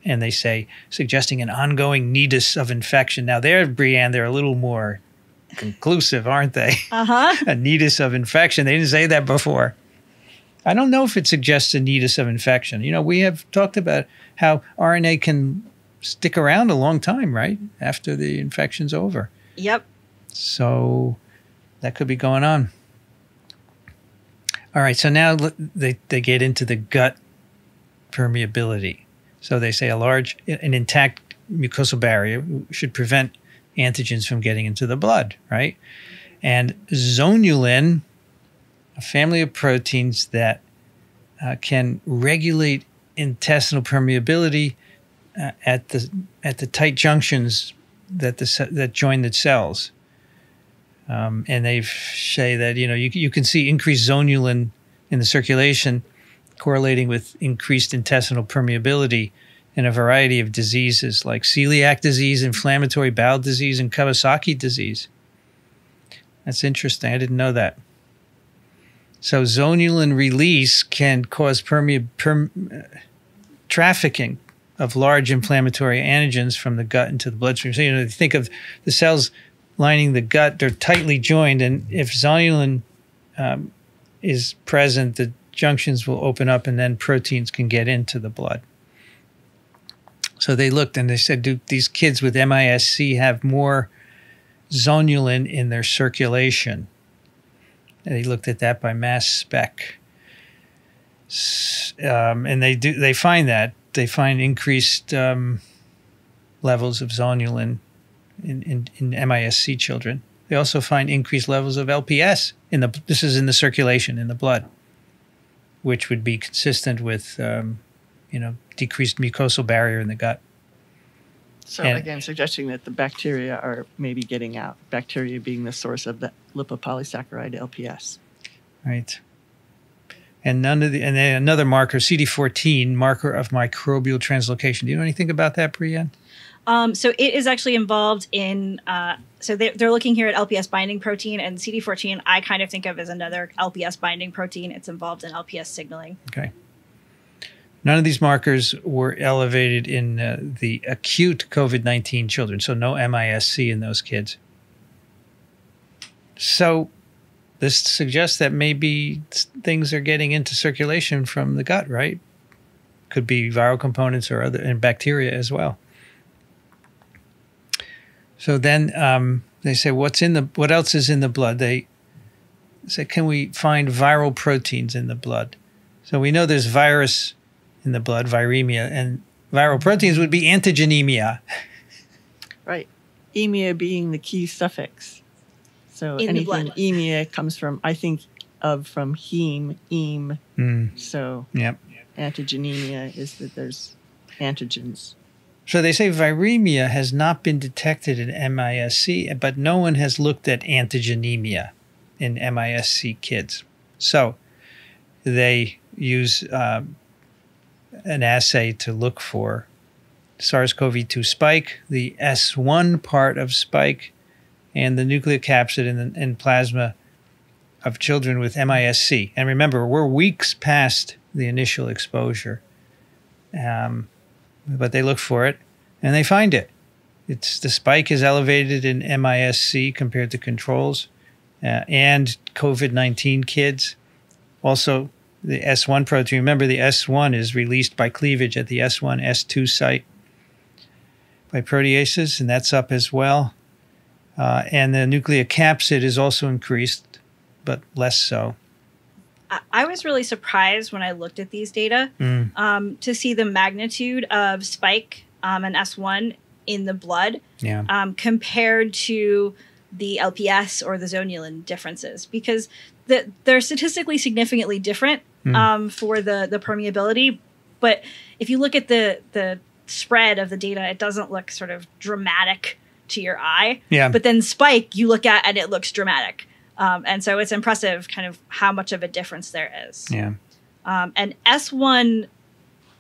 and they say suggesting an ongoing nidus of infection. Now, there, Brianne, they're a little more conclusive, aren't they? Uh huh. a nidus of infection. They didn't say that before. I don't know if it suggests a nidus of infection. You know, we have talked about how RNA can stick around a long time, right? After the infection's over. Yep. So that could be going on. All right. So now they, they get into the gut permeability. So they say a large, an intact mucosal barrier should prevent antigens from getting into the blood, right? And zonulin, a family of proteins that uh, can regulate intestinal permeability uh, at the at the tight junctions that the that join the cells. Um, and they say that you know you you can see increased zonulin in the circulation correlating with increased intestinal permeability in a variety of diseases like celiac disease, inflammatory bowel disease, and Kawasaki disease. That's interesting. I didn't know that. So zonulin release can cause perme- perm- trafficking of large inflammatory antigens from the gut into the bloodstream. So you know, think of the cells lining the gut; they're tightly joined, and if zonulin um, is present, the junctions will open up and then proteins can get into the blood. So they looked and they said, do these kids with MISC have more zonulin in their circulation? And they looked at that by mass spec. Um, and they do they find that they find increased um, levels of zonulin in, in, in MISC children. They also find increased levels of LPS in the this is in the circulation in the blood which would be consistent with, um, you know, decreased mucosal barrier in the gut. So and, again, suggesting that the bacteria are maybe getting out. Bacteria being the source of the lipopolysaccharide LPS. Right. And none of the and then another marker, CD14, marker of microbial translocation. Do you know anything about that, Brianne? Um, so it is actually involved in. Uh, so they're, they're looking here at LPS binding protein and CD14. I kind of think of as another LPS binding protein. It's involved in LPS signaling. Okay. None of these markers were elevated in uh, the acute COVID 19 children, so no MISC in those kids. So this suggests that maybe things are getting into circulation from the gut, right? Could be viral components or other and bacteria as well. So then um, they say, what's in the what else is in the blood? They say, can we find viral proteins in the blood? So we know there's virus in the blood, viremia, and viral proteins would be antigenemia. Right. Emia being the key suffix. So In anything emia comes from, I think of from heme, em. Mm, So yep. antigenemia is that there's antigens. So they say viremia has not been detected in MISC, but no one has looked at antigenemia in MISC kids. So they use um, an assay to look for SARS CoV 2 spike, the S1 part of spike, and the nucleocapsid in, the, in plasma of children with MISC. And remember, we're weeks past the initial exposure. Um, but they look for it and they find it. It's the spike is elevated in MISC compared to controls uh, and COVID 19 kids. Also, the S1 protein. Remember, the S1 is released by cleavage at the S1 S2 site by proteases, and that's up as well. Uh, and the nucleocapsid is also increased, but less so. I, was really surprised when I looked at these data Mm, um, to see the magnitude of spike um, and S1 in the blood yeah. um, compared to the LPS or the zonulin differences because the, they're statistically significantly different Mm. um, for the, the permeability. But if you look at the, the spread of the data, it doesn't look sort of dramatic to your eye. Yeah. But then spike, you look at and it looks dramatic. Um, and so it's impressive kind of how much of a difference there is. yeah. Um, and S1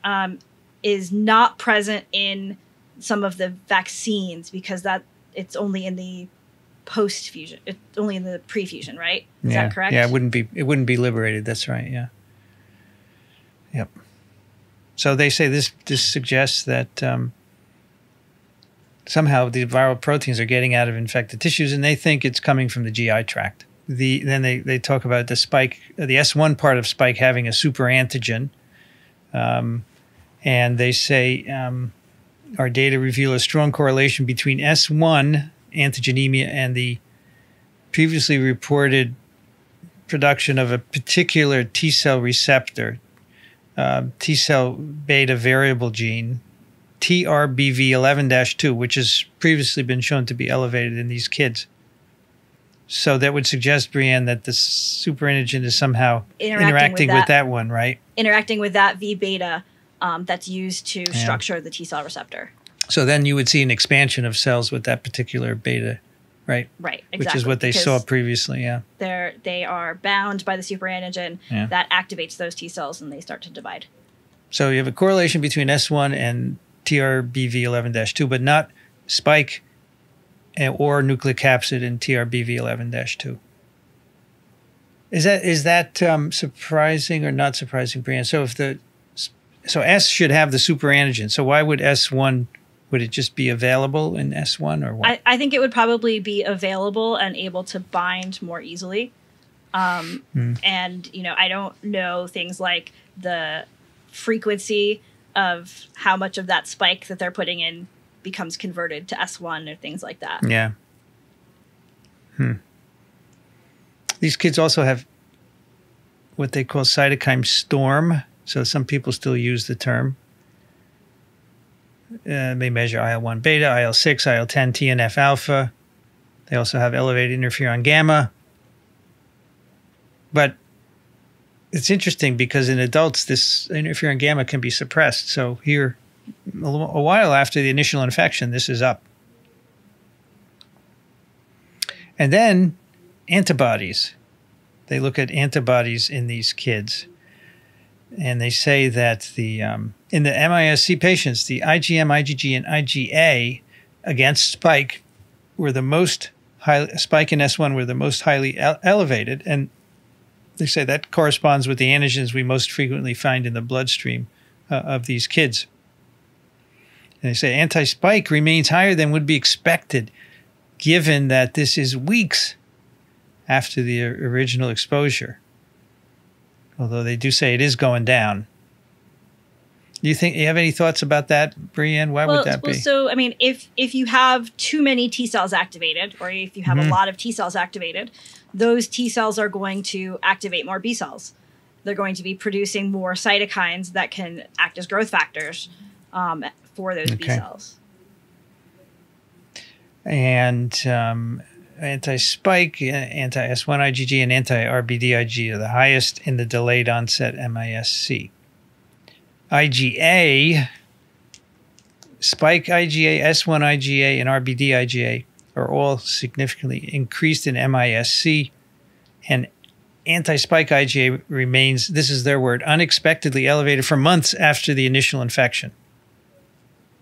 um, is not present in some of the vaccines because that it's only in the post fusion. It's only in the pre fusion, right? Is yeah. that correct? Yeah, it wouldn't be it wouldn't be liberated. That's right. Yeah. Yep. So they say this this suggests that um, somehow the viral proteins are getting out of infected tissues, and they think it's coming from the GI tract. The then they they talk about the spike, the S one part of spike having a super antigen, um, and they say um, our data reveal a strong correlation between S one antigenemia and the previously reported production of a particular T cell receptor, uh, T cell beta variable gene, TRBV11 2, which has previously been shown to be elevated in these kids. So that would suggest, Brienne, that the superantigen is somehow Interacting interacting, with with, that. that. one, right? Interacting with that V beta um, that's used to structure the T cell receptor. So then you would see an expansion of cells with that particular beta, right? Right. Exactly. Which is what they saw previously, yeah. They're they are bound by the superantigen Yeah. that activates those T cells and they start to divide. So you have a correlation between S1 and TRBV11 2, but not spike or nucleocapsid in TRBV11 2. Is that is that um, surprising or not surprising, Brian? So if the so S should have the superantigen. So why would S1 would it just be available in S1 or what? I, I think it would probably be available and able to bind more easily. Um, Hmm. And, you know, I don't know things like the frequency of how much of that spike that they're putting in becomes converted to S1 or things like that. Yeah. Hmm. These kids also have what they call cytokine storm. So some people still use the term. Uh, they measure IL 1 beta, IL 6, IL 10, TNF alpha. They also have elevated interferon gamma. But it's interesting because in adults, this interferon gamma can be suppressed. So here, a while after the initial infection, this is up. And then antibodies. They look at antibodies in these kids. And they say that the um, in the MISC patients, the IgM, IgG, and IgA against spike were the most high spike and S1 were the most highly ele- elevated. And they say that corresponds with the antigens we most frequently find in the bloodstream uh, of these kids. And they say anti spike remains higher than would be expected given that this is weeks after the original exposure. Although they do say it is going down. Do you think you have any thoughts about that, Brienne? Why well, would that well, be? so I mean, if if you have too many T cells activated, or if you have Mhm. a lot of T cells activated, those T cells are going to activate more B cells. They're going to be producing more cytokines that can act as growth factors um, for those B Okay. cells. and um, anti-spike, uh, anti-S1 IgG, and anti-RBD IgG are the highest in the delayed onset MISC. IgA, spike IgA, S1 IgA, and RBD IgA are all significantly increased in MISC, and anti-spike IgA remains, this is their word, unexpectedly elevated for months after the initial infection.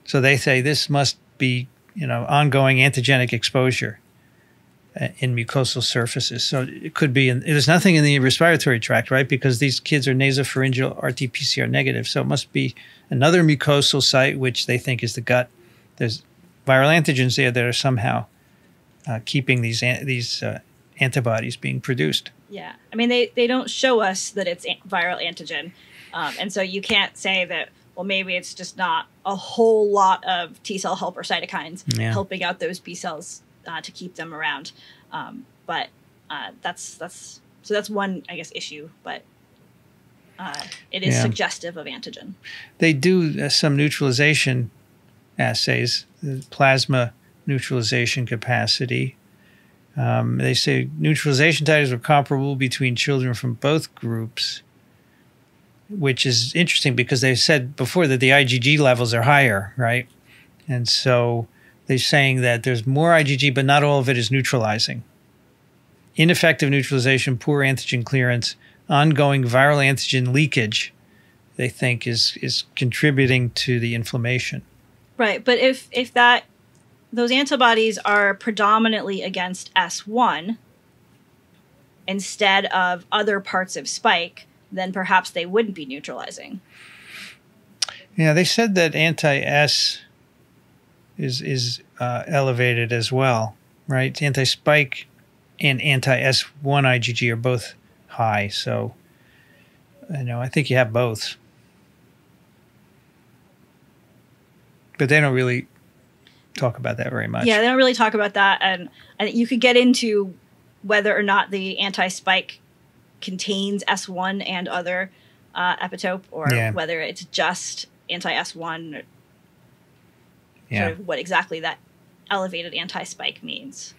So they say this must be, you know, ongoing antigenic exposure uh, in mucosal surfaces. So it could be, in, there's nothing in the respiratory tract, right? Because these kids are nasopharyngeal RT-PCR negative. So it must be another mucosal site, which they think is the gut. There's viral antigens there that are somehow uh, keeping these an- these uh, antibodies being produced. Yeah, I mean, they they don't show us that it's an- viral antigen, um, and so you can't say that. Well, maybe it's just not a whole lot of T cell helper cytokines Yeah. helping out those B cells uh, to keep them around. Um, but uh, that's that's so that's one I guess issue, but uh, it is Yeah. suggestive of antigen. They do uh, some neutralization assays, plasma neutralization capacity. Um, they say neutralization titers were comparable between children from both groups, which is interesting because they said before that the IgG levels are higher, right? And so they're saying that there's more IgG, but not all of it is neutralizing. Ineffective neutralization, poor antigen clearance, ongoing viral antigen leakage, they think is is contributing to the inflammation. Right, but if if that those antibodies are predominantly against S1 instead of other parts of spike, then perhaps they wouldn't be neutralizing. Yeah, they said that anti-S is is uh, elevated as well, right? Anti-spike and anti-S1 IgG are both high, so I know I think you have both, but they don't really talk about that very much. Yeah, they don't really talk about that, and, and you could get into whether or not the anti-spike contains S1 and other uh, epitope, or Yeah. whether it's just anti-S1, or yeah. sort of what exactly that elevated anti-spike means.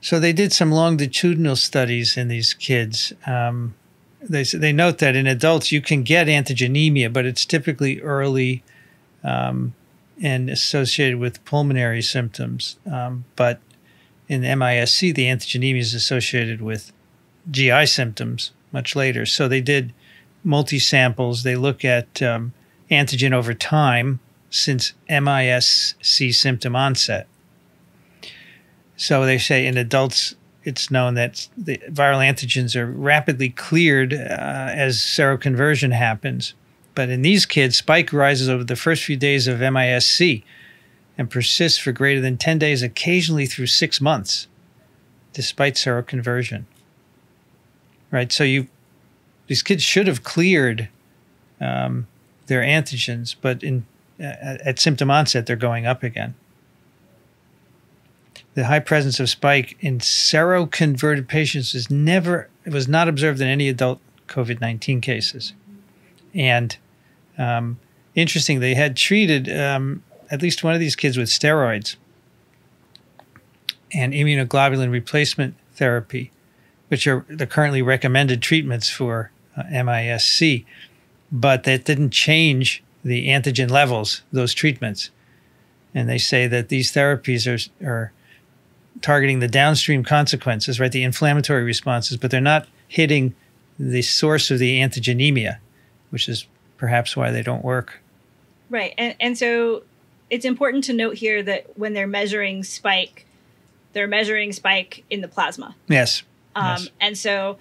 So they did some longitudinal studies in these kids. Um, they they note that in adults you can get antigenemia, but it's typically early um, and associated with pulmonary symptoms. Um, but in MISC, the antigenemia is associated with GI symptoms much later. So they did multi samples. They look at um, antigen over time since MISC symptom onset. So they say in adults, it's known that the viral antigens are rapidly cleared uh, as seroconversion happens. But in these kids, spike rises over the first few days of MISC and persists for greater than 10 days, occasionally through six months, despite seroconversion. Right? So you, these kids should have cleared um, their antigens, but in uh, at symptom onset, they're going up again the high presence of spike in seroconverted patients is never it was not observed in any adult COVID-19 cases. And um, interesting, they had treated um, at least one of these kids with steroids and immunoglobulin replacement therapy, which are the currently recommended treatments for uh, MISC, but that didn't change the antigen levels, those treatments. And they say that these therapies are, are targeting the downstream consequences, right? The inflammatory responses, but they're not hitting the source of the antigenemia, which is perhaps why they don't work. Right. And, and so it's important to note here that when they're measuring spike, they're measuring spike in the plasma. Yes. Um, Yes. And so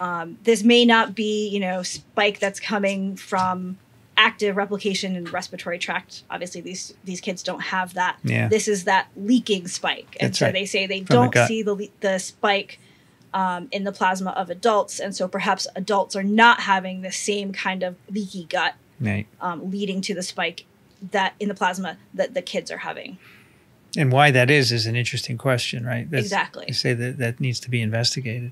um, this may not be, you know, spike that's coming from active replication in the respiratory tract. Obviously, these these kids don't have that. Yeah. This is that leaking spike, and That's so right. they say they From don't gut. see the the spike um, in the plasma of adults, and so perhaps adults are not having the same kind of leaky gut Right. um, leading to the spike that in the plasma that the kids are having. And why that is is an interesting question, right? That's- Exactly. They say that that needs to be investigated.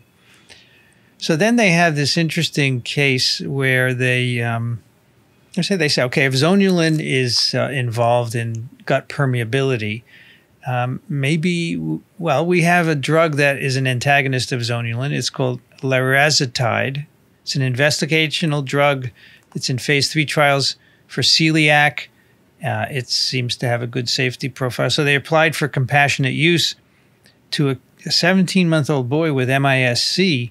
So then they have this interesting case where they um, they say they say okay if zonulin is uh, involved in gut permeability, um, maybe well we have a drug that is an antagonist of zonulin. It's called larazotide. It's an investigational drug. It's in phase three trials for celiac. Uh, it seems to have a good safety profile. So they applied for compassionate use to a 17 month old boy with MISC,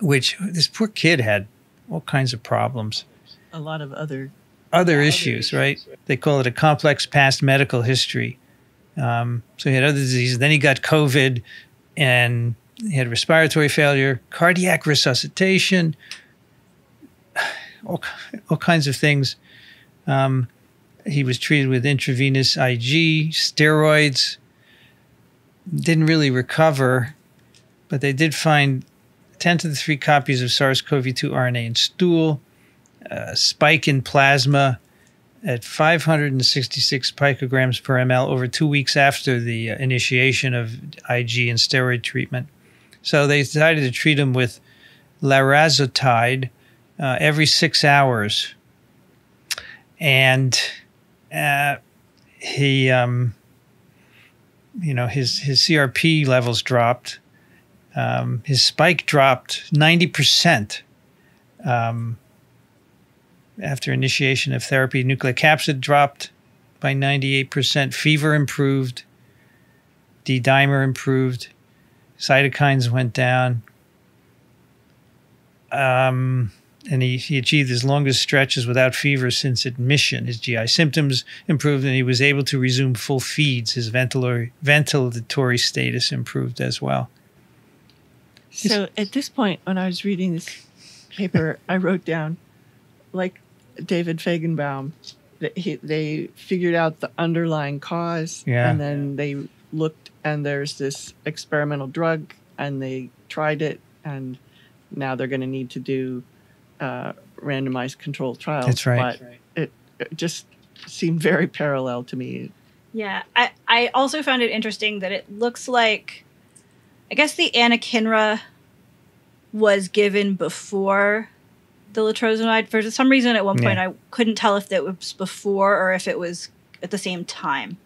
which this poor kid had all kinds of problems, A lot of other. Other issues, right? They call it a complex past medical history. Um, so he had other diseases. Then he got COVID and he had respiratory failure, cardiac resuscitation, all, all kinds of things. Um, he was treated with intravenous IG, steroids, didn't really recover, but they did find 10 to the 3 copies of SARS CoV 2 RNA in stool, a spike in plasma at 566 picograms per ml over two weeks after the uh, initiation of IG and steroid treatment. So they decided to treat him with larazotide uh, every six hours. And uh, he, um, you know, his, his CRP levels dropped. Um, his spike dropped 90% um, after initiation of therapy. Nucleocapsid dropped by 98%. Fever improved. D dimer improved. Cytokines went down. Um, and he, he achieved his longest stretches without fever since admission. His GI symptoms improved, and he was able to resume full feeds. His ventilatory, ventilatory status improved as well. So at this point, when I was reading this paper, I wrote down, like David Fagenbaum, he, they figured out the underlying cause, Yeah. and then they looked, and there's this experimental drug, and they tried it, and now they're going to need to do uh, randomized controlled trials. That's right. But it, it just seemed very parallel to me. Yeah, I, I also found it interesting that it looks like, I guess the anakinra was given before the latrosinide. For some reason, at one point, Yeah. I couldn't tell if it was before or if it was at the same time.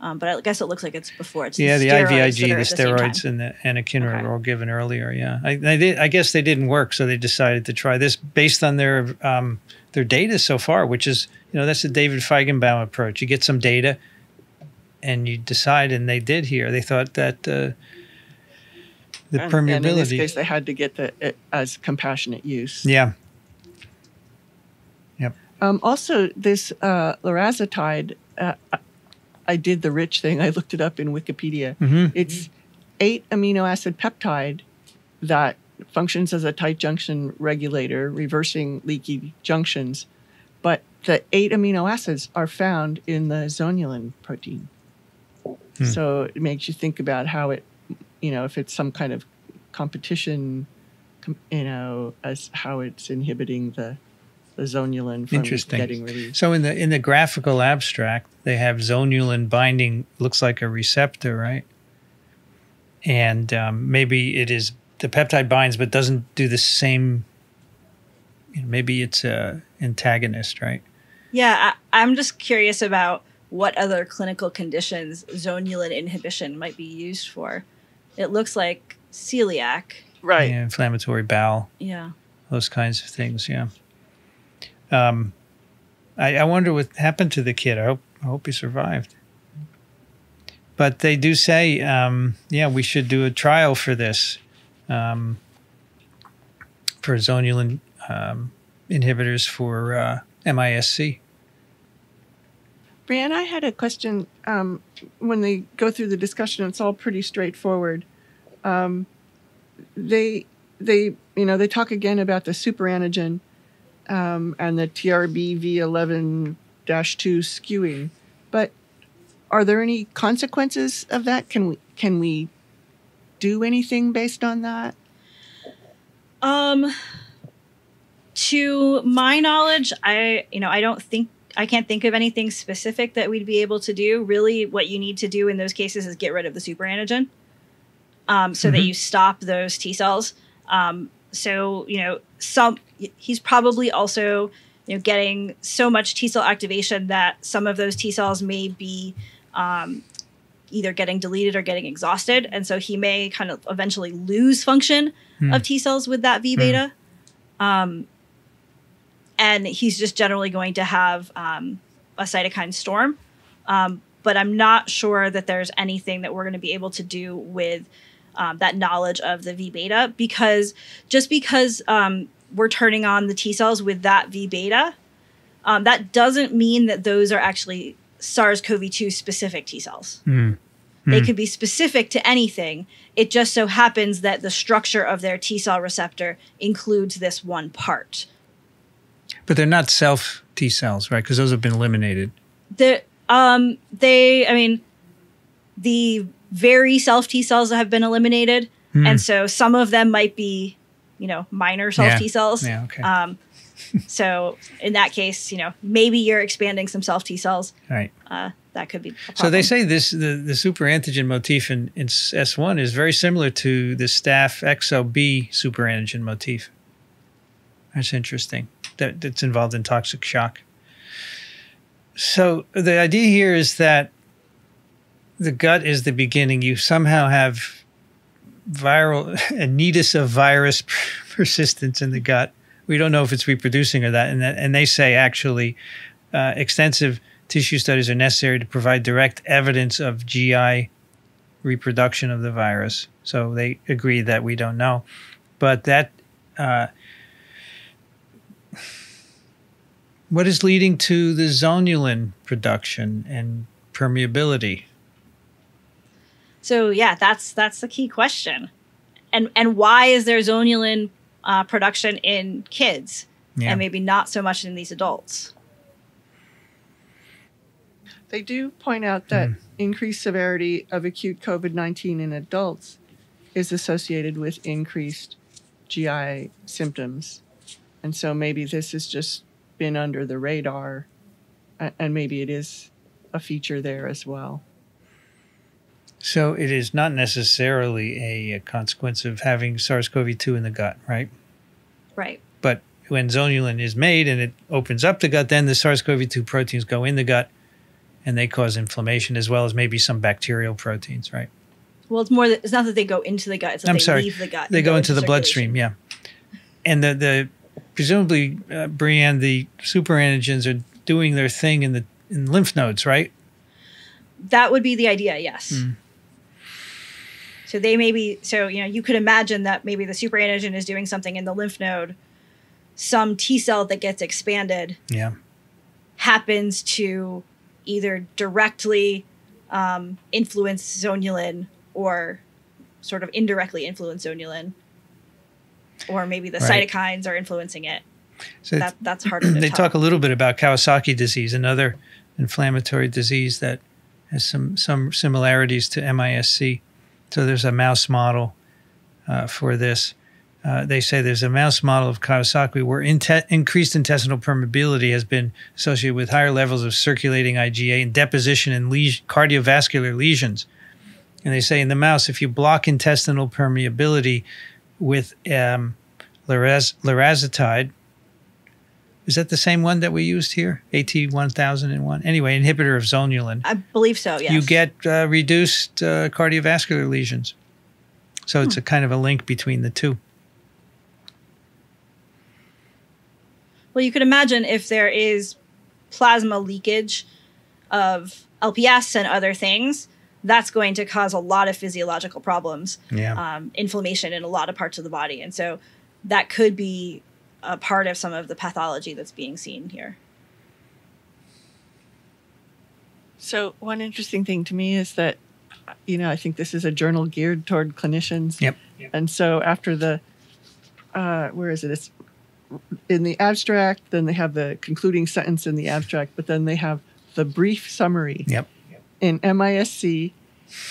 Um, but I guess it looks like it's before. It's yeah, the, steroids IVIG, that the are at same steroids, and the anakinra Okay. were all given earlier. Yeah, I, I, I guess they didn't work, so they decided to try this based on their um, their data so far, which is you know that's the David Feigenbaum approach. You get some data, and you decide, and they did here. They thought that uh, the and, permeability. And in this case, they had to get the it as compassionate use. yeah, Um, also, this uh, larazotide, uh, I- did the rich thing. I looked it up in Wikipedia. hmm It's eight amino acid peptide that functions as a tight junction regulator, reversing leaky junctions. But the eight amino acids are found in the zonulin protein. Hmm. So it makes you think about how it, you know, if it's some kind of competition, you know, as how it's inhibiting the the zonulin from Interesting. getting released. So in the in the graphical abstract, they have zonulin binding looks like a receptor, right? And um, maybe it is the peptide binds, but doesn't do the same. You know, maybe it's a antagonist, right? Yeah, I, I'm just curious about what other clinical conditions zonulin inhibition might be used for. It looks like celiac. Right. Yeah, inflammatory bowel, Yeah. those kinds of things. Yeah. Um, I, I wonder what happened to the kid. I hope I hope he survived. But they do say, um, yeah, we should do a trial for this, um, for zonulin um, inhibitors for uh, MISC. Brianne, I had a question. Um, when they go through the discussion, it's all pretty straightforward. Um, they, they, you know, they talk again about the superantigen um, and the TRBV11-2 skewing, but are there any consequences of that? Can we can we do anything based on that? Um To my knowledge, I you know I don't think I can't think of anything specific that we'd be able to do. Really, what you need to do in those cases is get rid of the super antigen, um, so that Mhm. you stop those T cells. Um, so you know, some he's probably also you know getting so much T cell activation that some of those T cells may be um, either getting deleted or getting exhausted, and so he may kind of eventually lose function Hmm. of T cells with that V beta. Um, and he's just generally going to have um, a cytokine storm. Um, but I'm not sure that there's anything that we're going to be able to do with um, that knowledge of the V beta because just because um, we're turning on the T cells with that V beta, um, that doesn't mean that those are actually SARS-CoV-2 specific T cells. Hmm. They Hmm. could be specific to anything. It just so happens that the structure of their T cell receptor includes this one part. But they're not self T cells, right? Because those have been eliminated. The um they I mean the very self T cells that have been eliminated. Hmm. And so some of them might be, you know, minor self Yeah. T cells. Yeah, okay. Um so in that case, you know, maybe you're expanding some self T cells. right. Uh that could be So they say this the, the super antigen motif in, in S1 is very similar to the staph XOB super antigen motif. That's interesting. That that's involved in toxic shock. So the idea here is that the gut is the beginning. You somehow have viral a nidus of virus persistence in the gut. We don't know if it's reproducing or that, and that, and they say actually uh, extensive tissue studies are necessary to provide direct evidence of GI reproduction of the virus. So they agree that we don't know, but that uh, what is leading to the zonulin production and permeability? So yeah, that's that's the key question. And and why is there zonulin uh, production in kids Yeah. and maybe not so much in these adults? They do point out that Hmm. increased severity of acute COVID 19 in adults is associated with increased GI symptoms. And so maybe this has just been under the radar, and maybe it is a feature there as well. So it is not necessarily a, a consequence of having SARS-CoV-2 in the gut, right? Right. But when zonulin is made and it opens up the gut, then the SARS-CoV-2 proteins go in the gut and they cause inflammation as well as maybe some bacterial proteins, right? Well, it's more that it's not that they go into the gut; it's that I'm they sorry. leave the gut. They and go into the bloodstream, yeah. And the the presumably uh, Brienne, the super antigens are doing their thing in the in lymph nodes, right? That would be the idea, yes. Hmm. So they may be so you know you could imagine that maybe the super antigen is doing something in the lymph node. Some T cell that gets expanded Yeah. happens to either directly um, influence zonulin or sort of indirectly influence zonulin, or maybe the Right. cytokines are influencing it. So That that's harder to they tell. talk a little bit about Kawasaki disease, another inflammatory disease that has some some similarities to MISC. So there's a mouse model uh, for this. Uh, they say there's a mouse model of Kawasaki where increased intestinal permeability has been associated with higher levels of circulating IgA and deposition in cardiovascular lesions. And they say in the mouse, if you block intestinal permeability with um, is that the same one that we used here? AT1001? Anyway, inhibitor of zonulin. I believe so. Yes. You get uh, reduced uh, cardiovascular lesions. So it's a kind of a link between the two. Well, you could imagine if there is plasma leakage of LPS and other things, that's going to cause a lot of physiological problems, Yeah. um, inflammation in a lot of parts of the body. And so that could be a part of some of the pathology that's being seen here. So, one interesting thing to me is that, you know, I think this is a journal geared toward clinicians. Yep. And so, after the, uh, where is it? It's in the abstract, then they have the concluding sentence in the abstract, but then they have the brief summary. Yep. In MISC,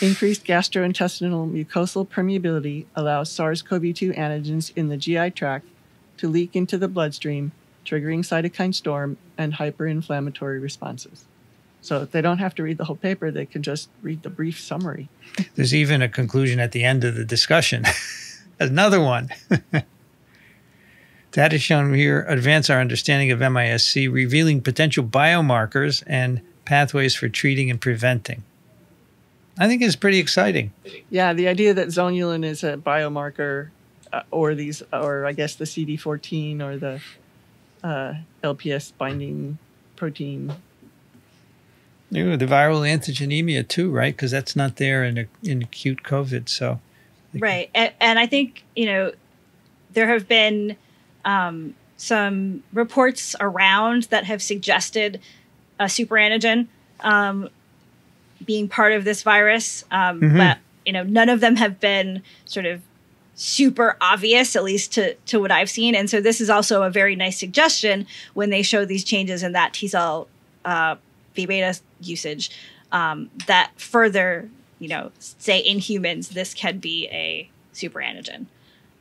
increased gastrointestinal mucosal permeability allows SARS CoV 2 antigens in the GI tract to leak into the bloodstream, triggering cytokine storm and hyperinflammatory responses. So they don't have to read the whole paper, they can just read the brief summary. There's even a conclusion at the end of the discussion. Another one. Data shown here advance our understanding of MISC, revealing potential biomarkers and pathways for treating and preventing. I think it's pretty exciting. Yeah, the idea that zonulin is a biomarker, uh, or these, or I guess the CD14 or the uh, LPS binding protein. Ooh, the viral antigenemia too, right? Because that's not there in a, in acute COVID. So, Right. And, and I think, you know, there have been um, some reports around that have suggested a superantigen um, being part of this virus. Um, Mhm. But, you know, none of them have been sort of super obvious, at least to, to what I've seen. And so this is also a very nice suggestion when they show these changes in that T cell uh, V beta usage um, that further, you know, say in humans, this can be a super antigen.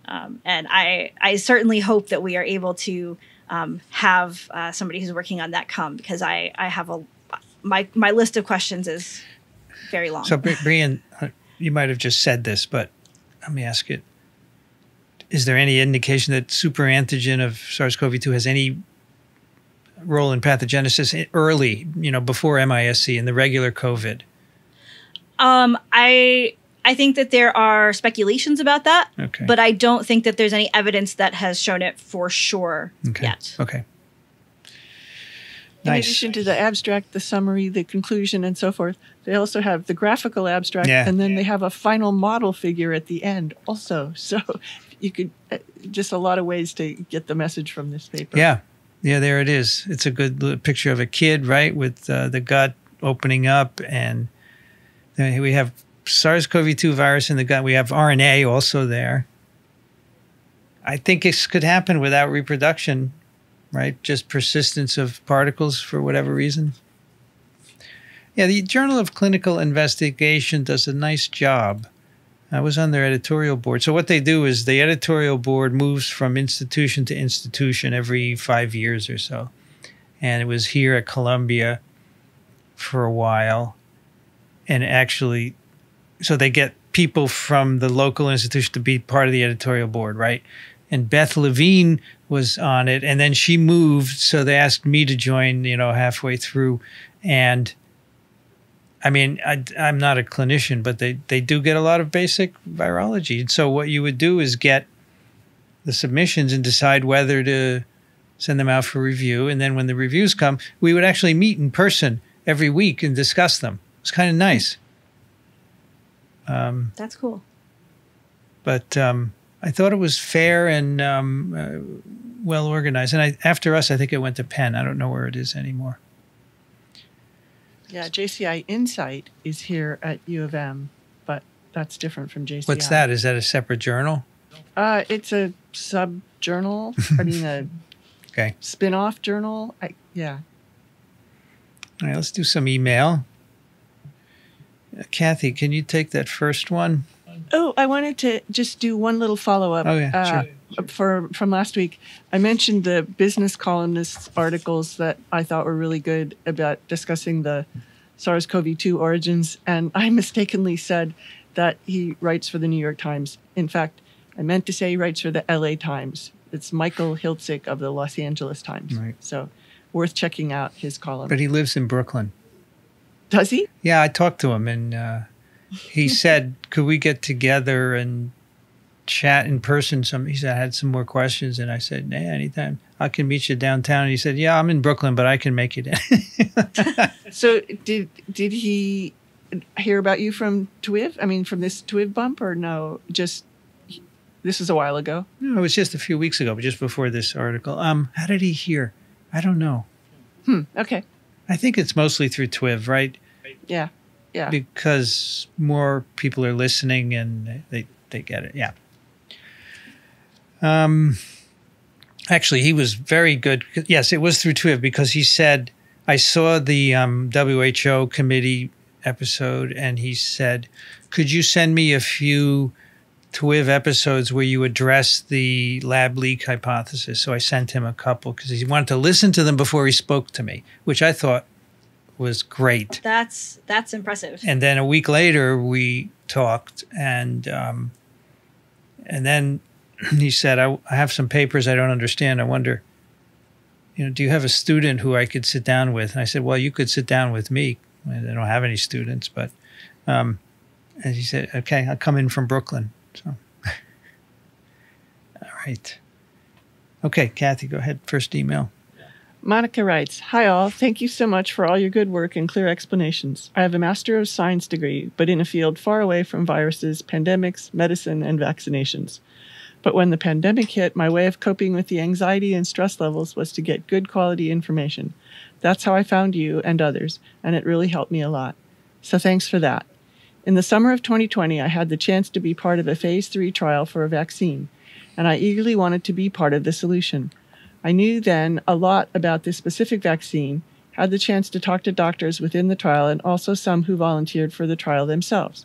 Um, and I, I certainly hope that we are able to um, have uh, somebody who's working on that come because I, I have a my my list of questions is very long. so Bri- Brian, uh, you might have just said this, but let me ask it: Is there any indication that superantigen of SARS-CoV-2 has any role in pathogenesis early, you know, before MISC in the regular COVID? Um, I I think that there are speculations about that, Okay. but I don't think that there's any evidence that has shown it for sure okay. yet. Okay. In addition to the abstract, the summary, the conclusion, and so forth, they also have the graphical abstract, Yeah. and then they have a final model figure at the end also. So you could uh, just a lot of ways to get the message from this paper. Yeah, yeah, there it is. It's a good picture of a kid, right, with uh, the gut opening up, and we have SARS-CoV-2 virus in the gut. We have RNA also there. I think this could happen without reproduction, right? Just persistence of particles for whatever reason. Yeah, the Journal of Clinical Investigation does a nice job. I was on their editorial board. So what they do is the editorial board moves from institution to institution every five years or so. And it was here at Columbia for a while. And actually, so they get people from the local institution to be part of the editorial board, right? And Beth Levine was on it, and then she moved, so they asked me to join, you know, halfway through. And I mean, I, I'm not a clinician, but they, they do get a lot of basic virology. And so what you would do is get the submissions and decide whether to send them out for review. And then when the reviews come, we would actually meet in person every week and discuss them. It's kind of nice. Um, That's cool. but um, I thought it was fair and um, uh, well organized. And I, after us, I think it went to Penn. I don't know where it is anymore. Yeah, JCI Insight is here at U of M, but that's different from JCI. What's that? Is that a separate journal? Uh, it's a sub journal. I mean, a Okay. spin off journal. I, yeah. All right, let's do some email. Uh, Kathy, can you take that first one? Oh, I wanted to just do one little follow up. Oh, yeah, For from last week, I mentioned the business columnists articles that I thought were really good about discussing the SARS-CoV-2 origins, and I mistakenly said that he writes for the New York Times. In fact, I meant to say he writes for the LA Times. It's Michael Hiltzik of the Los Angeles Times. Right. So, worth checking out his column. But he lives in Brooklyn. Does he? Yeah, I talked to him and uh, he said, could we get together and chat in person? Some He said, I had some more questions. And I said, yeah, anytime. I can meet you downtown. And he said, yeah, I'm in Brooklyn, but I can make it. So did did he hear about you from TWIV? I mean, from this TWIV bump, or no? Just this was a while ago. no, it was just a few weeks ago, but just before this article. Um, How did he hear? I don't know. Hmm. Okay. I think it's mostly through TWIV, right? Yeah. Yeah. because more people are listening and they they get it. Yeah. Um, actually, he was very good. Yes, it was through TWIV because he said I saw the um, WHO committee episode and he said, "Could you send me a few TWIV episodes where you address the lab leak hypothesis. So I sent him a couple because he wanted to listen to them before he spoke to me, which I thought was great. That's that's impressive. And then a week later, we talked, and um, and then he said, I, I have some papers I don't understand. I wonder, you know, do you have a student who I could sit down with? And I said, Well, you could sit down with me. I don't have any students, but, um, and he said, Okay, I'll come in from Brooklyn. So, all right. Okay, Kathy, go ahead. First email. Monica writes, Hi all, thank you so much for all your good work and clear explanations. I have a Master of Science degree, but in a field far away from viruses, pandemics, medicine, and vaccinations. But when the pandemic hit, my way of coping with the anxiety and stress levels was to get good quality information. That's how I found you and others, and it really helped me a lot. So thanks for that. In the summer of 2020, I had the chance to be part of a phase three trial for a vaccine, and I eagerly wanted to be part of the solution. I knew then a lot about this specific vaccine, had the chance to talk to doctors within the trial and also some who volunteered for the trial themselves.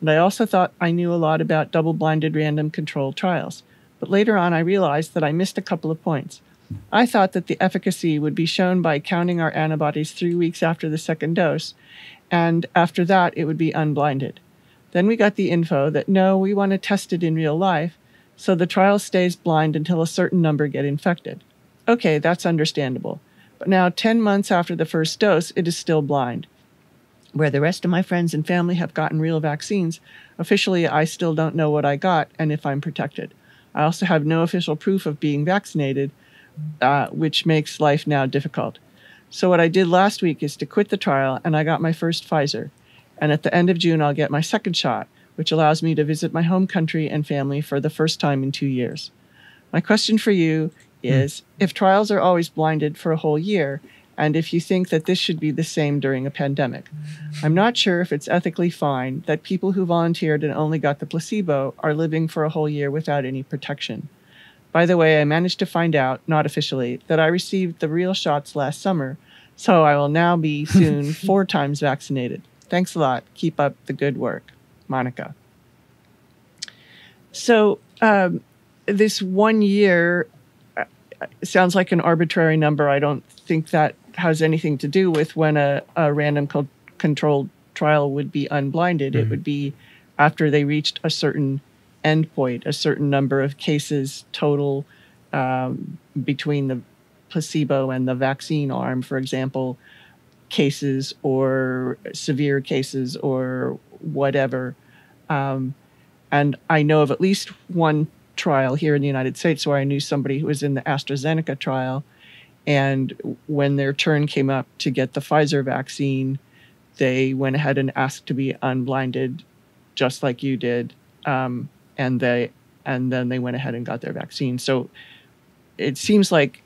And I also thought I knew a lot about double blinded random controlled trials. But later on, I realized that I missed a couple of points. I thought that the efficacy would be shown by counting our antibodies three weeks after the second dose, and after that, it would be unblinded. Then we got the info that no, we want to test it in real life, so the trial stays blind until a certain number get infected. Okay, that's understandable. But now, 10 months after the first dose, it is still blind. Where the rest of my friends and family have gotten real vaccines, officially I still don't know what I got and if I'm protected. I also have no official proof of being vaccinated, uh, which makes life now difficult. So, what I did last week is to quit the trial, and I got my first Pfizer. And at the end of June, I'll get my second shot, which allows me to visit my home country and family for the first time in two years. My question for you is if trials are always blinded for a whole year, and if you think that this should be the same during a pandemic. I'm not sure if it's ethically fine that people who volunteered and only got the placebo are living for a whole year without any protection. By the way, I managed to find out, not officially, that I received the real shots last summer, so I will now be soon four times vaccinated. Thanks a lot. Keep up the good work. Monica. So, um, this one year uh, sounds like an arbitrary number. I don't think that has anything to do with when a, a random co- controlled trial would be unblinded. Mm-hmm. It would be after they reached a certain endpoint, a certain number of cases total um, between the placebo and the vaccine arm, for example, cases or severe cases or whatever. Um, and I know of at least one trial here in the United States where I knew somebody who was in the AstraZeneca trial. And when their turn came up to get the Pfizer vaccine, they went ahead and asked to be unblinded, just like you did. Um, and they and then they went ahead and got their vaccine. So it seems like,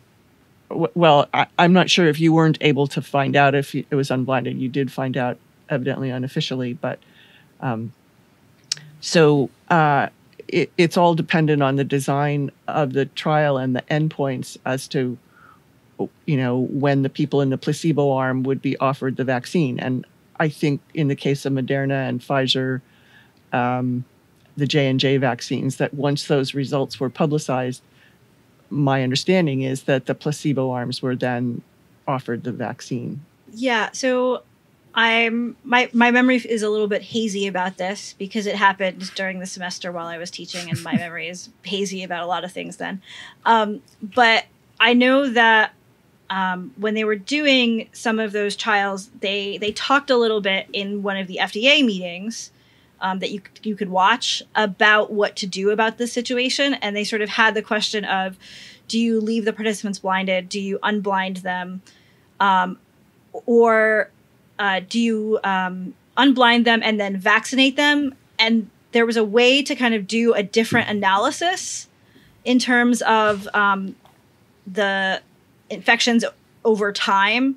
well, I, am not sure if you weren't able to find out if it was unblinded. You did find out evidently unofficially, but um, so uh, it, it's all dependent on the design of the trial and the endpoints as to you know when the people in the placebo arm would be offered the vaccine and i think in the case of moderna and pfizer um, the j&j vaccines that once those results were publicized my understanding is that the placebo arms were then offered the vaccine yeah so I'm my my memory is a little bit hazy about this because it happened during the semester while I was teaching, and my memory is hazy about a lot of things then. Um, but I know that um, when they were doing some of those trials, they they talked a little bit in one of the FDA meetings um, that you you could watch about what to do about this situation, and they sort of had the question of, do you leave the participants blinded? Do you unblind them? Um, or uh, do you um, unblind them and then vaccinate them? And there was a way to kind of do a different analysis in terms of um, the infections over time.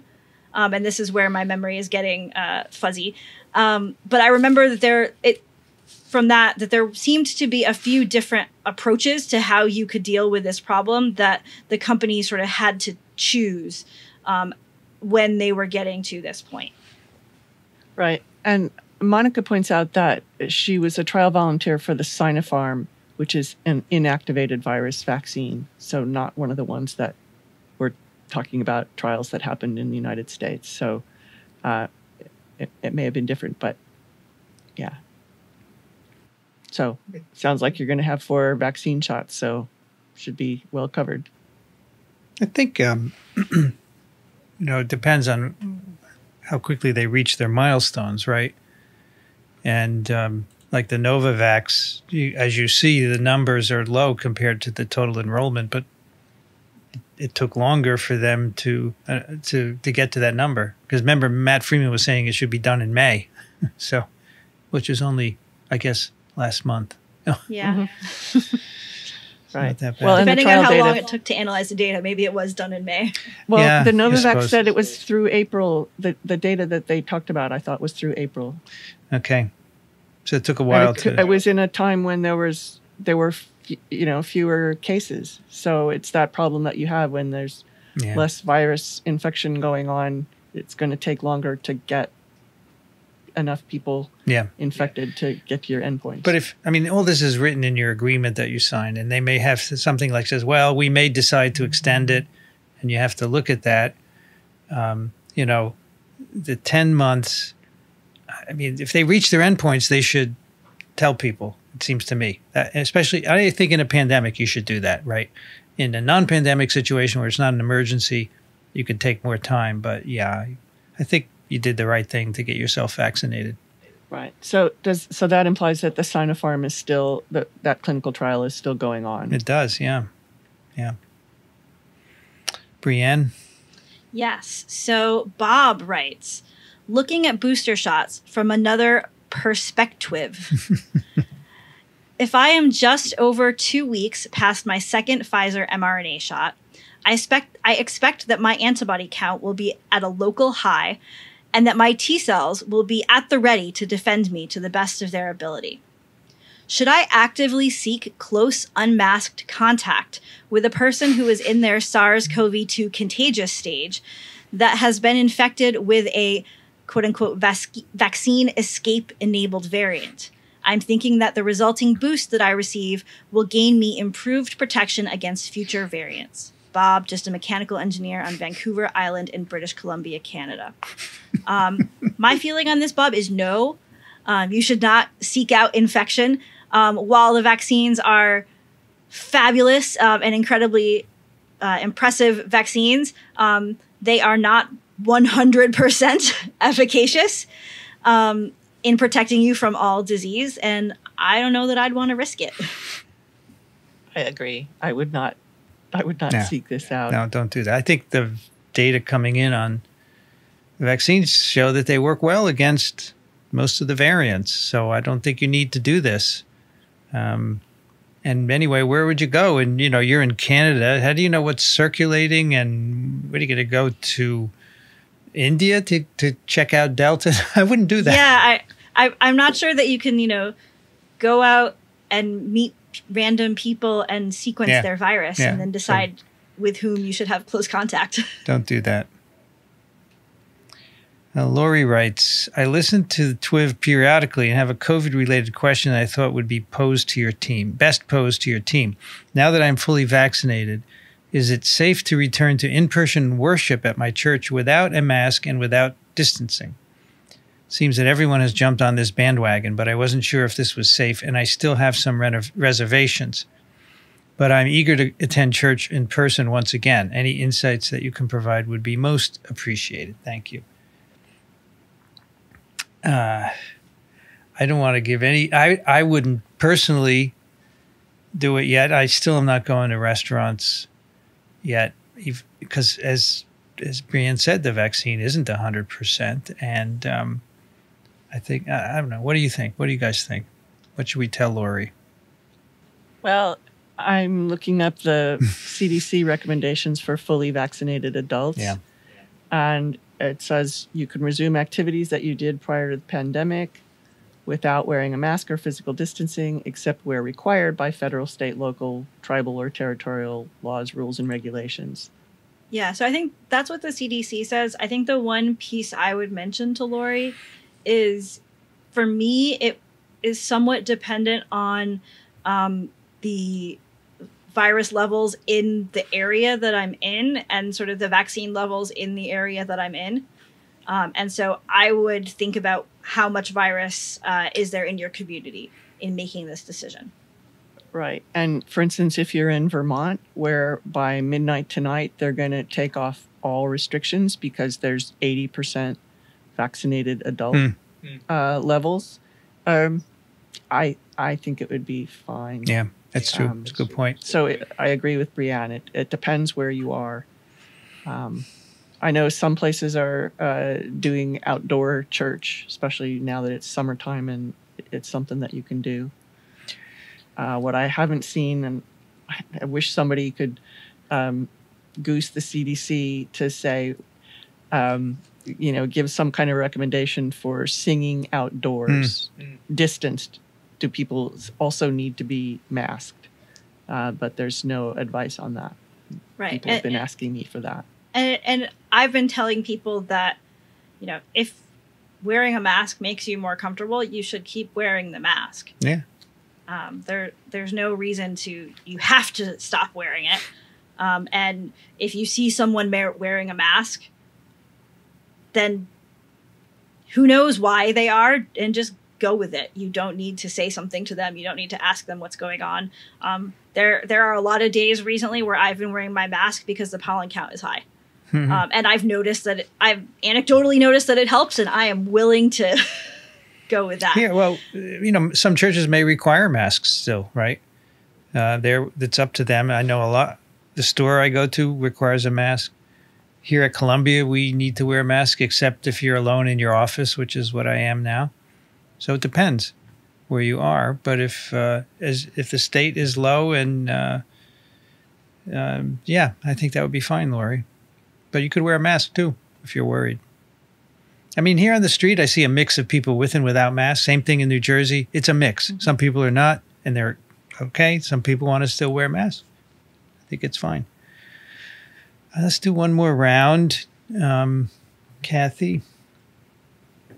Um, and this is where my memory is getting uh, fuzzy. Um, but I remember that there it from that that there seemed to be a few different approaches to how you could deal with this problem that the company sort of had to choose um, when they were getting to this point. Right. And Monica points out that she was a trial volunteer for the Sinopharm, which is an inactivated virus vaccine. So, not one of the ones that talking about trials that happened in the United States. So, uh, it, it may have been different, but yeah. So, it sounds like you're going to have four vaccine shots. So, should be well covered. I think, um, you know, it depends on how quickly they reach their milestones, right? And um, like the Novavax, you, as you see, the numbers are low compared to the total enrollment, but it took longer for them to uh, to to get to that number. Because remember, Matt Freeman was saying it should be done in May, so which is only, I guess, last month. Yeah. Mm-hmm. Right. That. Well, and the Depending on how data- long it took to analyze the data, maybe it was done in May. Well, Yeah, the Novavax said it was through April. The, the data that they talked about, I thought, was through April. Okay, so it took a while it, to. it was in a time when there was there were f- you know fewer cases. So it's that problem that you have when there's yeah. less virus infection going on. It's going to take longer to get enough people yeah. infected to get to your endpoint. But if I mean, all this is written in your agreement that you signed, and they may have something like says, "Well, we may decide to extend it," and you have to look at that. Um, you know, the ten months. I mean, if they reach their endpoints, they should tell people. It seems to me, that, especially I think in a pandemic, you should do that, right? In a non-pandemic situation where it's not an emergency, you could take more time. But yeah, I think you did the right thing to get yourself vaccinated. right. So does so that implies that the Sinopharm is still that that clinical trial is still going on. It does, yeah, yeah. Brienne, Yes. So Bob writes looking at booster shots from another perspective. if I am just over two weeks past my second Pfizer mRNA shot, I expect, I expect that my antibody count will be at a local high and that my T cells will be at the ready to defend me to the best of their ability. Should I actively seek close, unmasked contact with a person who is in their SARS CoV 2 contagious stage that has been infected with a quote unquote vac- vaccine escape enabled variant? I'm thinking that the resulting boost that I receive will gain me improved protection against future variants. Bob, just a mechanical engineer on Vancouver Island in British Columbia, Canada. Um, my feeling on this, Bob, is no. Um, you should not seek out infection. Um, while the vaccines are fabulous um, and incredibly uh, impressive vaccines, um, they are not 100% efficacious um, in protecting you from all disease. And I don't know that I'd want to risk it. I agree. I would not. I would not Yeah. seek this out. no, don't do that. I think the data coming in on vaccines show that they work well against most of the variants. So I don't think you need to do this. Um, and anyway, where would you go? And you know, you're in Canada. How do you know what's circulating? And what are you going to go to India to to check out Delta? I wouldn't do that. Yeah, I, I, I'm not sure that you can, you know, go out and meet random people and sequence Yeah. their virus Yeah. and then decide with whom you should have close contact. Don't do that. Uh, Lori writes, I listen to the TWIV periodically and have a COVID related question that I thought would be posed to your team, best posed to your team. Now that I'm fully vaccinated, is it safe to return to in person worship at my church without a mask and without distancing? Seems that everyone has jumped on this bandwagon, but I wasn't sure if this was safe, and I still have some reservations. But I'm eager to attend church in person once again. Any insights that you can provide would be most appreciated. Thank you. Uh, I don't want to give any. I I wouldn't personally do it yet. I still am not going to restaurants yet, because as as Brian said, the vaccine isn't hundred percent, and um, I think I, I don't know. What do you think? What do you guys think? What should we tell Lori? Well, I'm looking up the CDC recommendations for fully vaccinated adults. Yeah. And it says you can resume activities that you did prior to the pandemic without wearing a mask or physical distancing, except where required by federal, state, local, tribal, or territorial laws, rules, and regulations. Yeah, so I think that's what the CDC says. I think the one piece I would mention to Lori is for me, it is somewhat dependent on um, the virus levels in the area that I'm in and sort of the vaccine levels in the area that I'm in. Um, and so I would think about how much virus uh, is there in your community in making this decision. Right. And for instance, if you're in Vermont, where by midnight tonight they're going to take off all restrictions because there's 80% vaccinated adult Mm. uh, levels, um, I I think it would be fine. Yeah, that's true. Um, It's a good point. So it, I agree with Brianne. It, it depends where you are. Um, I know some places are uh, doing outdoor church, especially now that it's summertime and it's something that you can do. Uh, what I haven't seen, and I wish somebody could um, goose the CDC to say, um, you know, give some kind of recommendation for singing outdoors, Mm. distanced. Do people also need to be masked? Uh, but there's no advice on that. Right. People have been asking me for that. And and I've been telling people that you know if wearing a mask makes you more comfortable, you should keep wearing the mask. Yeah. Um, there there's no reason to you have to stop wearing it. Um, and if you see someone ma- wearing a mask, then who knows why they are, and just go with it. You don't need to say something to them. You don't need to ask them what's going on. Um, there there are a lot of days recently where I've been wearing my mask because the pollen count is high. Mhm. Um, and I've noticed that it, I've anecdotally noticed that it helps, and I am willing to go with that. Yeah, well, you know, some churches may require masks still, right? Uh, there, it's up to them. I know a lot. The store I go to requires a mask. Here at Columbia, we need to wear a mask, except if you're alone in your office, which is what I am now. So it depends where you are. But if uh, as if the state is low, and uh, um, yeah, I think that would be fine, Lori. But you could wear a mask too if you're worried. I mean, here on the street, I see a mix of people with and without masks. Same thing in New Jersey. It's a mix. Some people are not, and they're okay. Some people want to still wear masks. I think it's fine. Uh, let's do one more round. Um, Kathy.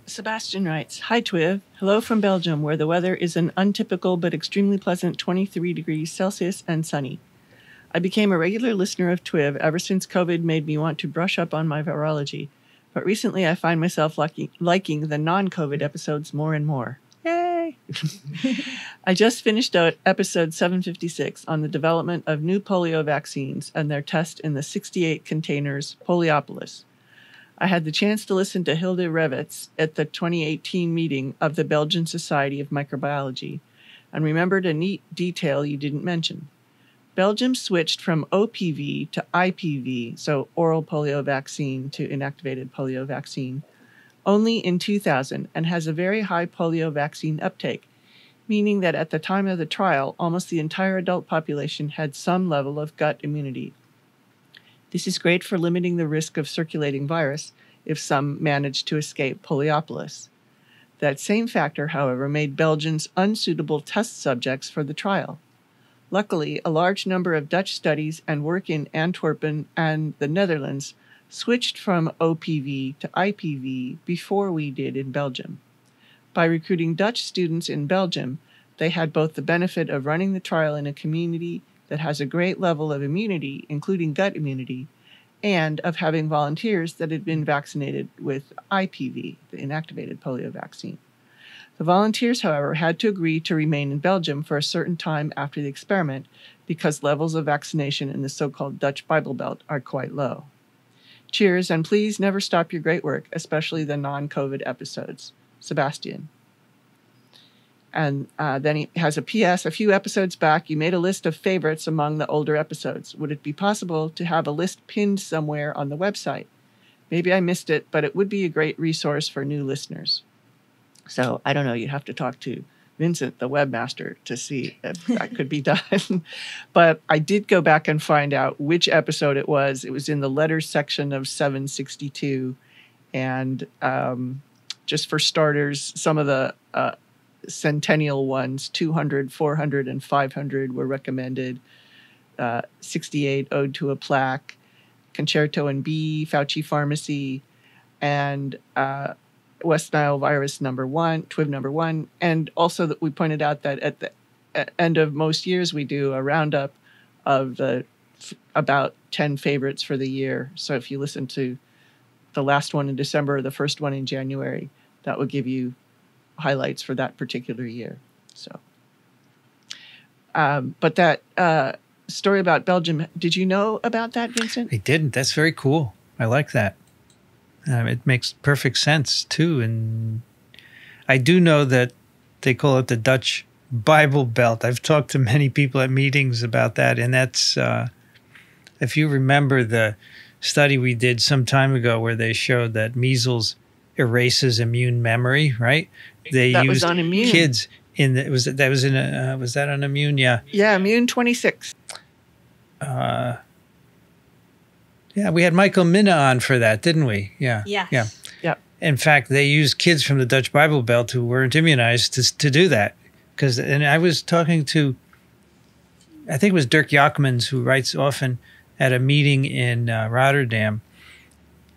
Sebastian writes Hi, Twiv. Hello from Belgium, where the weather is an untypical but extremely pleasant 23 degrees Celsius and sunny. I became a regular listener of Twiv ever since COVID made me want to brush up on my virology, but recently I find myself liking, liking the non COVID episodes more and more. Yay! I just finished out episode 756 on the development of new polio vaccines and their test in the 68 containers Poliopolis. I had the chance to listen to Hilde Revitz at the 2018 meeting of the Belgian Society of Microbiology and remembered a neat detail you didn't mention. Belgium switched from OPV to IPV, so oral polio vaccine to inactivated polio vaccine, only in 2000 and has a very high polio vaccine uptake, meaning that at the time of the trial, almost the entire adult population had some level of gut immunity. This is great for limiting the risk of circulating virus if some manage to escape poliopolis. That same factor, however, made Belgians unsuitable test subjects for the trial. Luckily, a large number of Dutch studies and work in Antwerpen and the Netherlands switched from OPV to IPV before we did in Belgium. By recruiting Dutch students in Belgium, they had both the benefit of running the trial in a community that has a great level of immunity, including gut immunity, and of having volunteers that had been vaccinated with IPV, the inactivated polio vaccine. The volunteers, however, had to agree to remain in Belgium for a certain time after the experiment because levels of vaccination in the so called Dutch Bible Belt are quite low. Cheers, and please never stop your great work, especially the non COVID episodes. Sebastian. And uh, then he has a PS. A few episodes back, you made a list of favorites among the older episodes. Would it be possible to have a list pinned somewhere on the website? Maybe I missed it, but it would be a great resource for new listeners. So I don't know. You'd have to talk to Vincent, the webmaster, to see if that could be done. but I did go back and find out which episode it was. It was in the letters section of 762. And um, just for starters, some of the uh, centennial ones 200 400 and 500 were recommended uh, 68 ode to a plaque concerto in b fauci pharmacy and uh, West Nile virus number one, TWIV number one, and also that we pointed out that at the end of most years we do a roundup of the f- about 10 favorites for the year. So if you listen to the last one in December, or the first one in January, that will give you highlights for that particular year. So, um, but that uh, story about Belgium, did you know about that, Vincent? I didn't. That's very cool. I like that. Um, it makes perfect sense too. And I do know that they call it the Dutch Bible Belt. I've talked to many people at meetings about that, and that's uh, if you remember the study we did some time ago where they showed that measles erases immune memory, right? They That was used on immune. kids in the, was it that was in a uh, was that on immune? Yeah. Yeah, Immune 26. Uh, yeah, we had Michael Mina on for that, didn't we? Yeah. Yes. Yeah. Yep. In fact, they used kids from the Dutch Bible Belt who weren't immunized to, to do that. Because, and I was talking to, I think it was Dirk Jakmans who writes often at a meeting in uh, Rotterdam.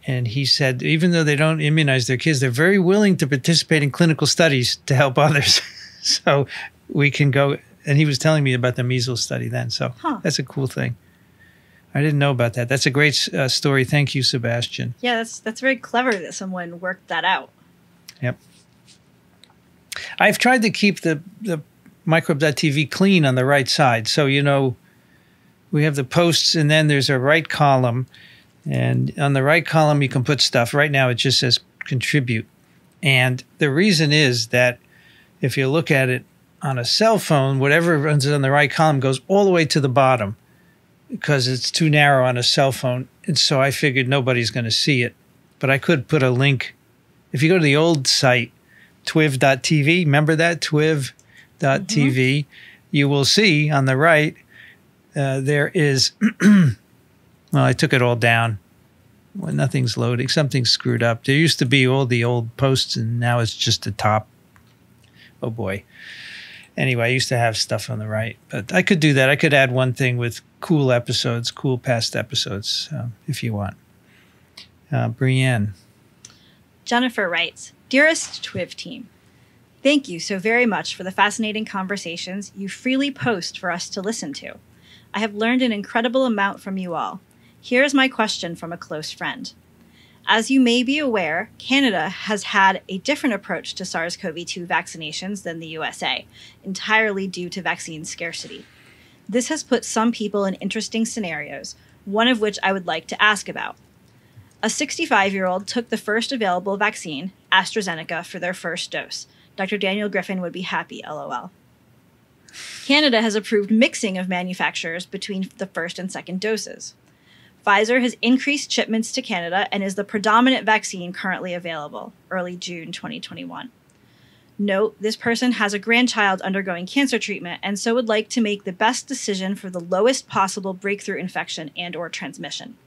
And he said, even though they don't immunize their kids, they're very willing to participate in clinical studies to help others. so we can go. And he was telling me about the measles study then. So Huh. that's a cool thing. I didn't know about that. That's a great uh, story. Thank you, Sebastian. Yeah, that's that's very clever that someone worked that out. Yep. I've tried to keep the, the microbe.tv clean on the right side. So, you know, we have the posts and then there's a right column. And on the right column, you can put stuff. Right now, it just says contribute. And the reason is that if you look at it on a cell phone, whatever runs on the right column goes all the way to the bottom because it's too narrow on a cell phone. And so I figured nobody's going to see it. But I could put a link. If you go to the old site, twiv.tv, remember that? Twiv.tv, you will see on the right, uh, there is, well, I took it all down. Well, nothing's loading. Something's screwed up. There used to be all the old posts, and now it's just the top. Oh boy. Anyway, I used to have stuff on the right, but I could do that. I could add one thing with cool episodes, cool past episodes, uh, if you want. Uh, Brianne. Jennifer writes Dearest TWIV team, thank you so very much for the fascinating conversations you freely post for us to listen to. I have learned an incredible amount from you all. Here is my question from a close friend. As you may be aware, Canada has had a different approach to SARS CoV 2 vaccinations than the USA, entirely due to vaccine scarcity. This has put some people in interesting scenarios, one of which I would like to ask about. A 65 year old took the first available vaccine, AstraZeneca, for their first dose. Dr. Daniel Griffin would be happy, lol. Canada has approved mixing of manufacturers between the first and second doses. Pfizer has increased shipments to Canada and is the predominant vaccine currently available, early June 2021. Note, this person has a grandchild undergoing cancer treatment and so would like to make the best decision for the lowest possible breakthrough infection and or transmission.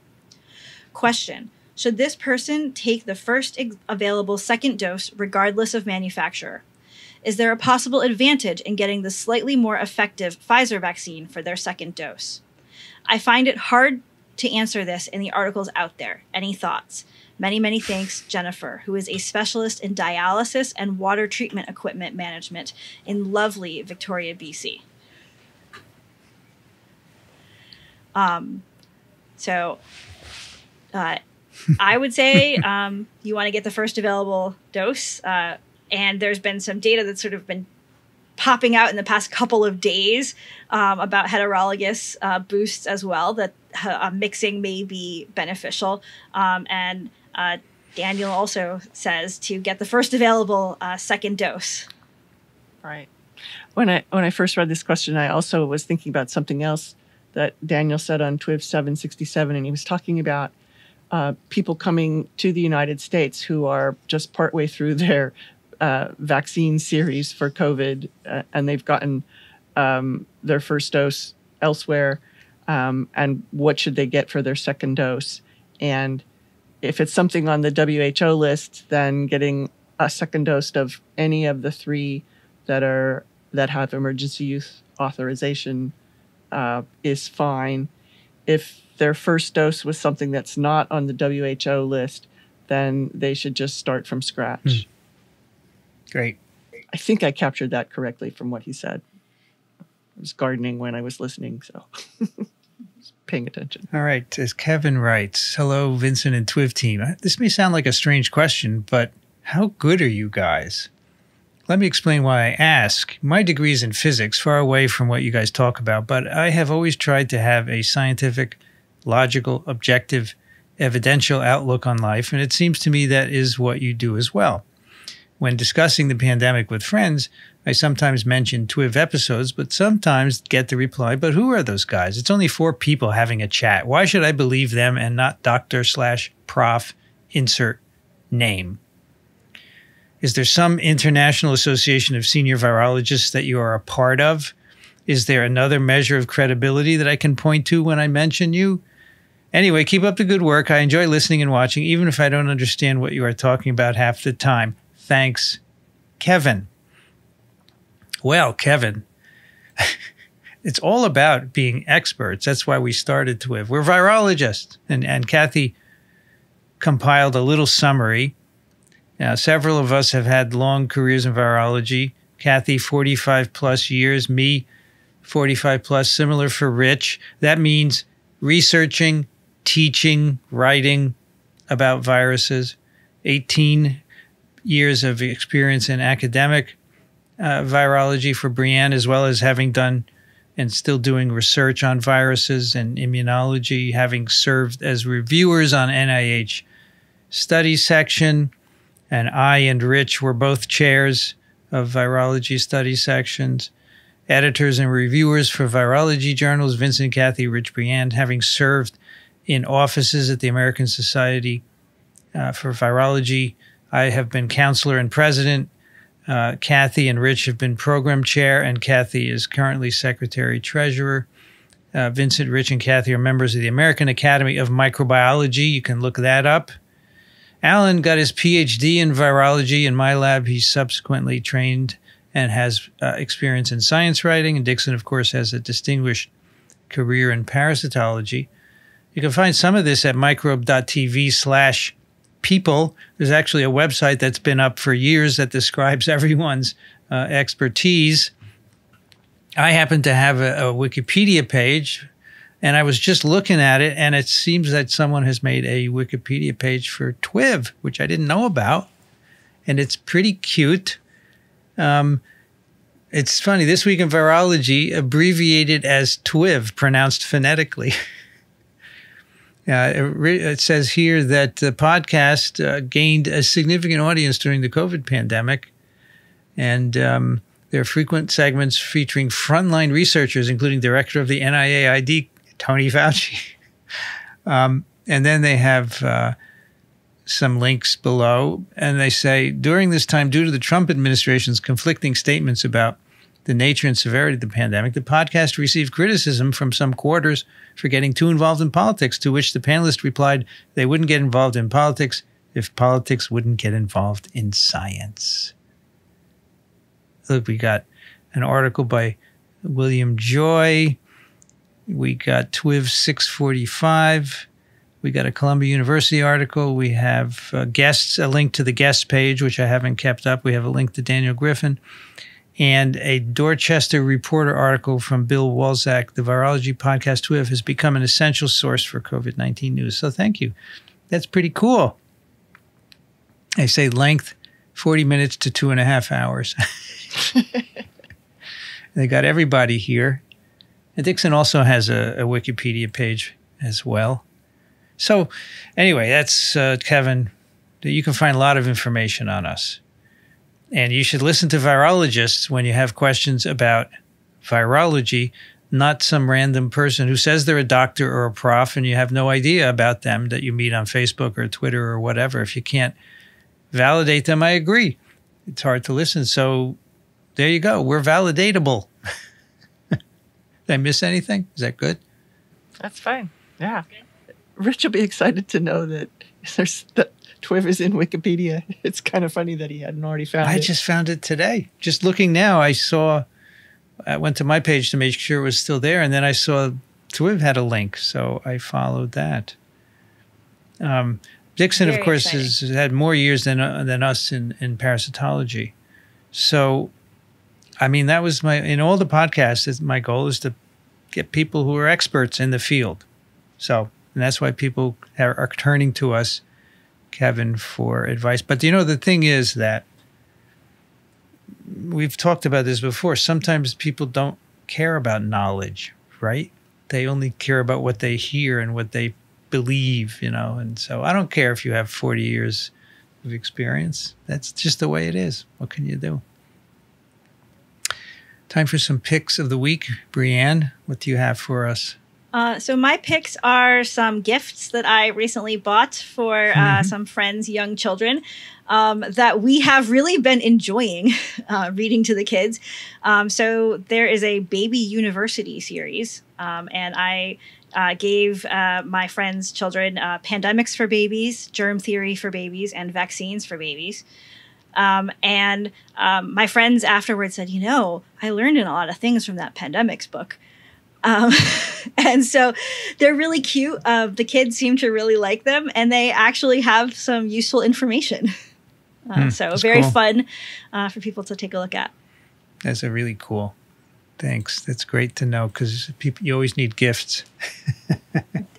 Question: Should this person take the first available second dose regardless of manufacturer? Is there a possible advantage in getting the slightly more effective Pfizer vaccine for their second dose? I find it hard to answer this in the articles out there. Any thoughts? Many, many thanks, Jennifer, who is a specialist in dialysis and water treatment equipment management in lovely Victoria, BC. Um, so uh, I would say um, you want to get the first available dose. Uh, and there's been some data that's sort of been popping out in the past couple of days um, about heterologous uh, boosts as well, that uh, mixing may be beneficial. Um, and uh, Daniel also says to get the first available uh, second dose. Right. When I when I first read this question, I also was thinking about something else that Daniel said on TWIV 767, and he was talking about uh, people coming to the United States who are just partway through their vaccine series for COVID, uh, and they've gotten um, their first dose elsewhere, um, and what should they get for their second dose? And if it's something on the WHO list, then getting a second dose of any of the three that are that have emergency use authorization uh, is fine. If their first dose was something that's not on the WHO list, then they should just start from scratch. Great. I think I captured that correctly from what he said. I was gardening when I was listening, so paying attention. All right. As Kevin writes, hello, Vincent and Twiv team. Uh, This may sound like a strange question, but how good are you guys? Let me explain why I ask. My degree is in physics, far away from what you guys talk about, but I have always tried to have a scientific, logical, objective, evidential outlook on life, and it seems to me that is what you do as well. When discussing the pandemic with friends, I sometimes mention TWIV episodes, but sometimes get the reply, but who are those guys? It's only four people having a chat. Why should I believe them and not doctor slash prof insert name? Is there some international association of senior virologists that you are a part of? Is there another measure of credibility that I can point to when I mention you? Anyway, keep up the good work. I enjoy listening and watching, even if I don't understand what you are talking about half the time. Thanks, Kevin. Well, Kevin, it's all about being experts. That's why we started to TWIV. We're virologists. And, and Kathy compiled a little summary. Now, several of us have had long careers in virology. Kathy, 45 plus years. Me, 45 plus. Similar for Rich. That means researching, teaching, writing about viruses. 18 years of experience in academic uh, virology for Brianne, as well as having done and still doing research on viruses and immunology, having served as reviewers on NIH study section. And I and Rich were both chairs of virology study sections, editors and reviewers for virology journals, Vincent Kathy, Rich Brianne, having served in offices at the American Society uh, for Virology. I have been counselor and president. Uh, Kathy and Rich have been program chair, and Kathy is currently secretary treasurer. Uh, Vincent, Rich, and Kathy are members of the American Academy of Microbiology. You can look that up. Alan got his PhD in virology in my lab. He subsequently trained and has uh, experience in science writing. And Dixon, of course, has a distinguished career in parasitology. You can find some of this at microbe.tv slash people. There's actually a website that's been up for years that describes everyone's uh, expertise. I happen to have a, a Wikipedia page, and I was just looking at it, and it seems that someone has made a Wikipedia page for TWIV, which I didn't know about, and it's pretty cute. Um, it's funny. This week in virology, abbreviated as TWIV, pronounced phonetically. Uh, it, it says here that the podcast uh, gained a significant audience during the COVID pandemic, and um, there are frequent segments featuring frontline researchers, including director of the NIAID, Tony Fauci. um, and then they have uh, some links below, and they say during this time, due to the Trump administration's conflicting statements about the nature and severity of the pandemic, the podcast received criticism from some quarters for getting too involved in politics, to which the panelist replied they wouldn't get involved in politics if politics wouldn't get involved in science. Look, we got an article by William Joy. We got TWIV 645. We got a Columbia University article. We have uh, guests, a link to the guest page, which I haven't kept up. We have a link to Daniel Griffin and a Dorchester Reporter article from Bill Walczak. The Virology Podcast TWIV has become an essential source for COVID 19 news. So thank you. That's pretty cool. I say length 40 minutes to two and a half hours. they got everybody here. And Dixon also has a, a Wikipedia page as well. So, anyway, that's uh, Kevin. You can find a lot of information on us. And you should listen to virologists when you have questions about virology, not some random person who says they're a doctor or a prof and you have no idea about them that you meet on Facebook or Twitter or whatever. If you can't validate them, I agree. It's hard to listen. So there you go. We're validatable. Did I miss anything? Is that good? That's fine. Yeah. Rich will be excited to know that there's that Twiv is in Wikipedia. It's kind of funny that he hadn't already found I it. I just found it today. Just looking now, I saw, I went to my page to make sure it was still there, and then I saw Twiv had a link, so I followed that. Um, Dixon, of course, exciting. has had more years than uh, than us in in parasitology. So, I mean, that was my in all the podcasts. My goal is to get people who are experts in the field. So, and that's why people are, are turning to us, Kevin, for advice. But you know, the thing is that we've talked about this before. Sometimes people don't care about knowledge, right? They only care about what they hear and what they believe, you know. And so I don't care if you have 40 years of experience. That's just the way it is. What can you do? Time for some picks of the week. Brianne, what do you have for us? Uh, so my picks are some gifts that I recently bought for uh, Mhm. some friends' young children um, that we have really been enjoying uh, reading to the kids. Um, so there is a baby university series, um, and I uh, gave uh, my friends' children uh, pandemics for babies, germ theory for babies, and vaccines for babies. Um, and um, my friends afterwards said, you know, I learned a lot of things from that pandemics book. Um, and so they're really cute. Uh, the kids seem to really like them, and they actually have some useful information. Uh, Hmm, so very cool. fun uh, for people to take a look at. That's a really cool. Thanks. That's great to know because people you always need gifts.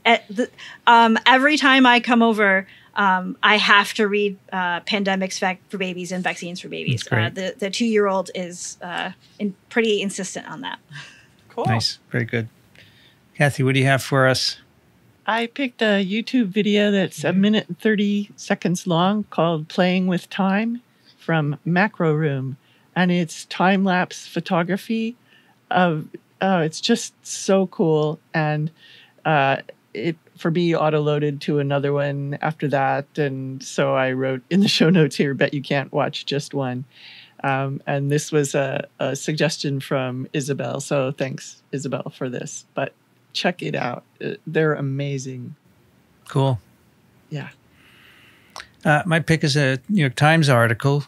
At the, um, every time I come over, um, I have to read uh, pandemics for babies and vaccines for babies. Uh, the the two year old is uh, in, pretty insistent on that. Cool. Nice. Very good. Kathy, what do you have for us? I picked a YouTube video that's a minute and 30 seconds long called Playing with Time from Macro Room. And it's time lapse photography. Of, oh, it's just so cool. And uh, it, for me, auto loaded to another one after that. And so I wrote in the show notes here, bet you can't watch just one. Um, and this was a, a suggestion from Isabel. So thanks, Isabel, for this. But check it out. Uh, They're amazing. Cool. Yeah. Uh, my pick is a New York Times article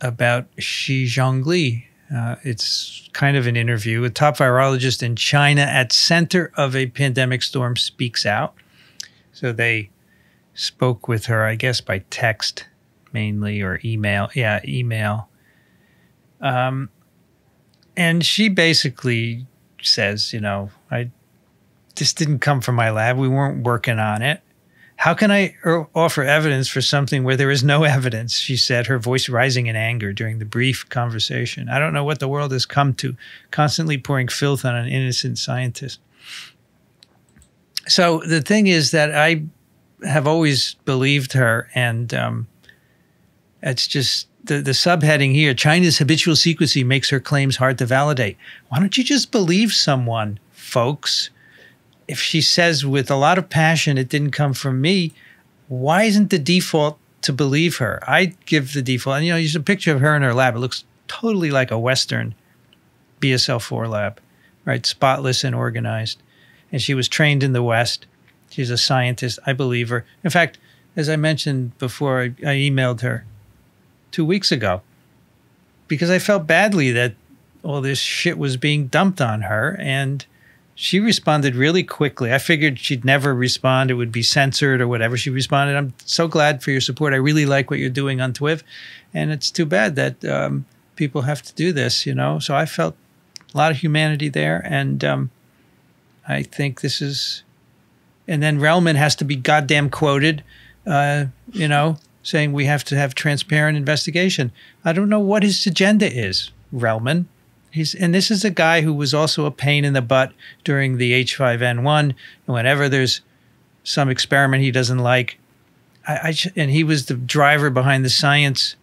about Shi Zhengli. Uh, it's kind of an interview. A top virologist in China at center of a pandemic storm speaks out. So they spoke with her, I guess, by text mainly or email. Yeah, email. Um, and she basically says, you know, I this didn't come from my lab. We weren't working on it. How can I er- offer evidence for something where there is no evidence? She said, her voice rising in anger during the brief conversation. I don't know what the world has come to, constantly pouring filth on an innocent scientist. So the thing is that I have always believed her, and um, it's just the, the subheading here China's habitual secrecy makes her claims hard to validate. Why don't you just believe someone, folks? if she says with a lot of passion it didn't come from me, why isn't the default to believe her? I give the default. And you know, there's a picture of her in her lab. It looks totally like a Western BSL 4 lab, right? Spotless and organized. And she was trained in the West. She's a scientist. I believe her. In fact, as I mentioned before, I, I emailed her two weeks ago because I felt badly that all this shit was being dumped on her. And she responded really quickly. I figured she'd never respond. It would be censored or whatever. She responded, I'm so glad for your support. I really like what you're doing on Twiv. And it's too bad that um, people have to do this, you know? So I felt a lot of humanity there. And um, I think this is. And then Relman has to be goddamn quoted, uh, you know, saying we have to have transparent investigation. I don't know what his agenda is, Relman. He's and this is a guy who was also a pain in the butt during the H5N1. And whenever there's some experiment he doesn't like, I, I and he was the driver behind the science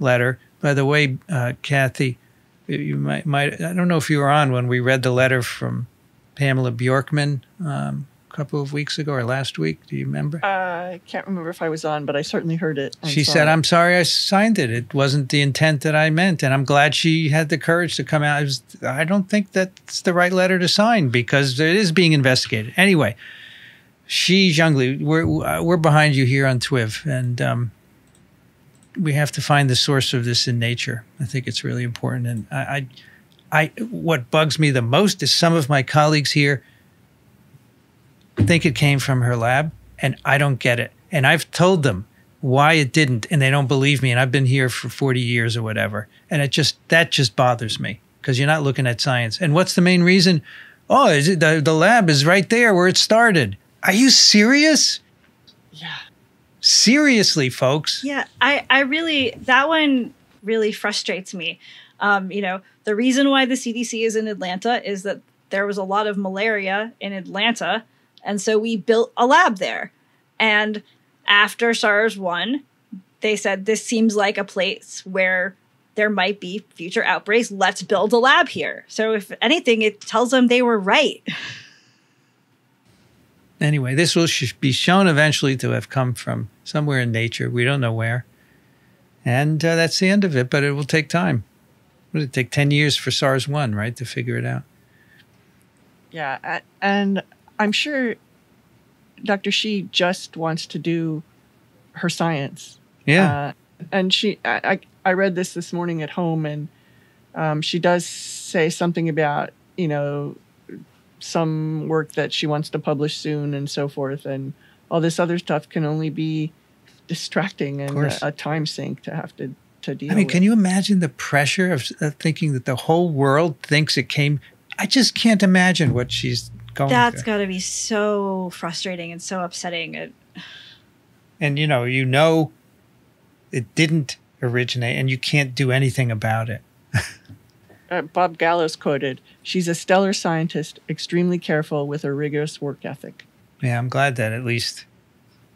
letter. By the way, uh, Kathy, you might might I don't know if you were on when we read the letter from Pamela Bjorkman um, couple of weeks ago or last week. Do you remember? Uh, I can't remember if I was on, but I certainly heard it. she said, it. "I'm sorry I signed it. It wasn't the intent that I meant, and I'm glad she had the courage to come out. Was, I don't think that's the right letter to sign because it is being investigated. Anyway, Shi Zhengli, we're we're behind you here on Twiv, and um, we have to find the source of this in nature. I think it's really important. And I, I, I what bugs me the most is some of my colleagues here think it came from her lab, and I don't get it. And I've told them why it didn't, and they don't believe me. And I've been here for 40 years or whatever. And it just, that just bothers me because you're not looking at science. And what's the main reason? Oh, is it, the, the lab is right there where it started. Are you serious? Yeah. Seriously, folks. Yeah, I, I really, that one really frustrates me. Um, you know, the reason why the CDC is in Atlanta is that there was a lot of malaria in Atlanta. And so we built a lab there. And after SARS 1, they said this seems like a place where there might be future outbreaks. Let's build a lab here. So, if anything, it tells them they were right. Anyway, this will sh- be shown eventually to have come from somewhere in nature. We don't know where. And uh, that's the end of it, but it will take time. Would it take 10 years for SARS 1, right, to figure it out? Yeah. And I'm sure Dr. Shi just wants to do her science. Yeah. Uh, and she, I, I read this this morning at home, and um, she does say something about you know some work that she wants to publish soon and so forth, and all this other stuff can only be distracting and a, a time sink to have to to deal. With. I mean, with. can you imagine the pressure of, of thinking that the whole world thinks it came? I just can't imagine what she's going That's through. got to be so frustrating and so upsetting. It, and you know, you know, it didn't originate, and you can't do anything about it. uh, Bob Gallo's quoted, "She's a stellar scientist, extremely careful with a rigorous work ethic." Yeah, I'm glad that at least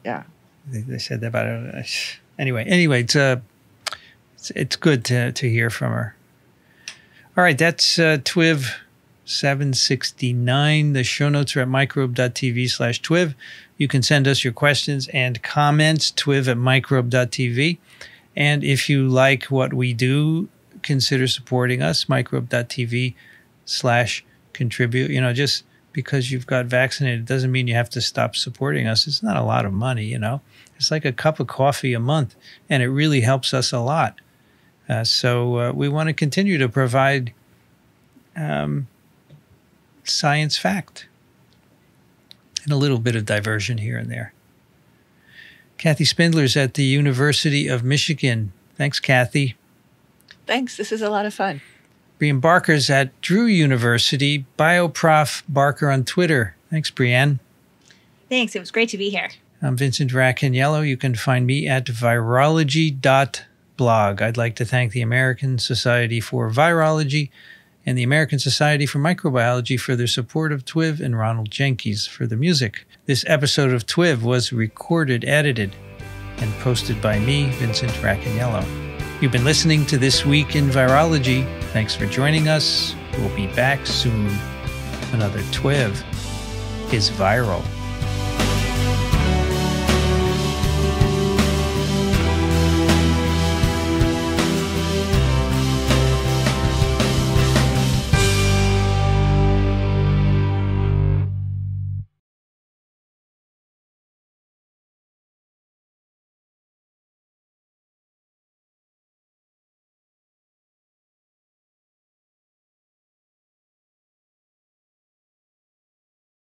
Yeah. they, they said that about it. Anyway, anyway, it's uh, it's, it's good to to hear from her. All right, that's uh, Twiv. 769. The show notes are at microbe.tv slash twiv. You can send us your questions and comments, twiv at microbe.tv. And if you like what we do, consider supporting us, microbe.tv slash contribute. You know, just because you've got vaccinated doesn't mean you have to stop supporting us. It's not a lot of money, you know. It's like a cup of coffee a month, and it really helps us a lot. Uh, so uh, we want to continue to provide um, science fact and a little bit of diversion here and there. Kathy Spindler's at the University of Michigan. Thanks, Kathy. Thanks. This is a lot of fun. Brianne Barker's at Drew University. BioProf Barker on Twitter. Thanks, Brianne. thanks. It was great to be here. I'm Vincent Racaniello. You can find me at virology.blog. I'd like to thank the American Society for Virology and the American Society for Microbiology for their support of TWIV and Ronald Jenkins for the music. This episode of TWIV was recorded, edited, and posted by me, Vincent Racaniello. You've been listening to This Week in Virology. Thanks for joining us. We'll be back soon. Another TWIV is viral.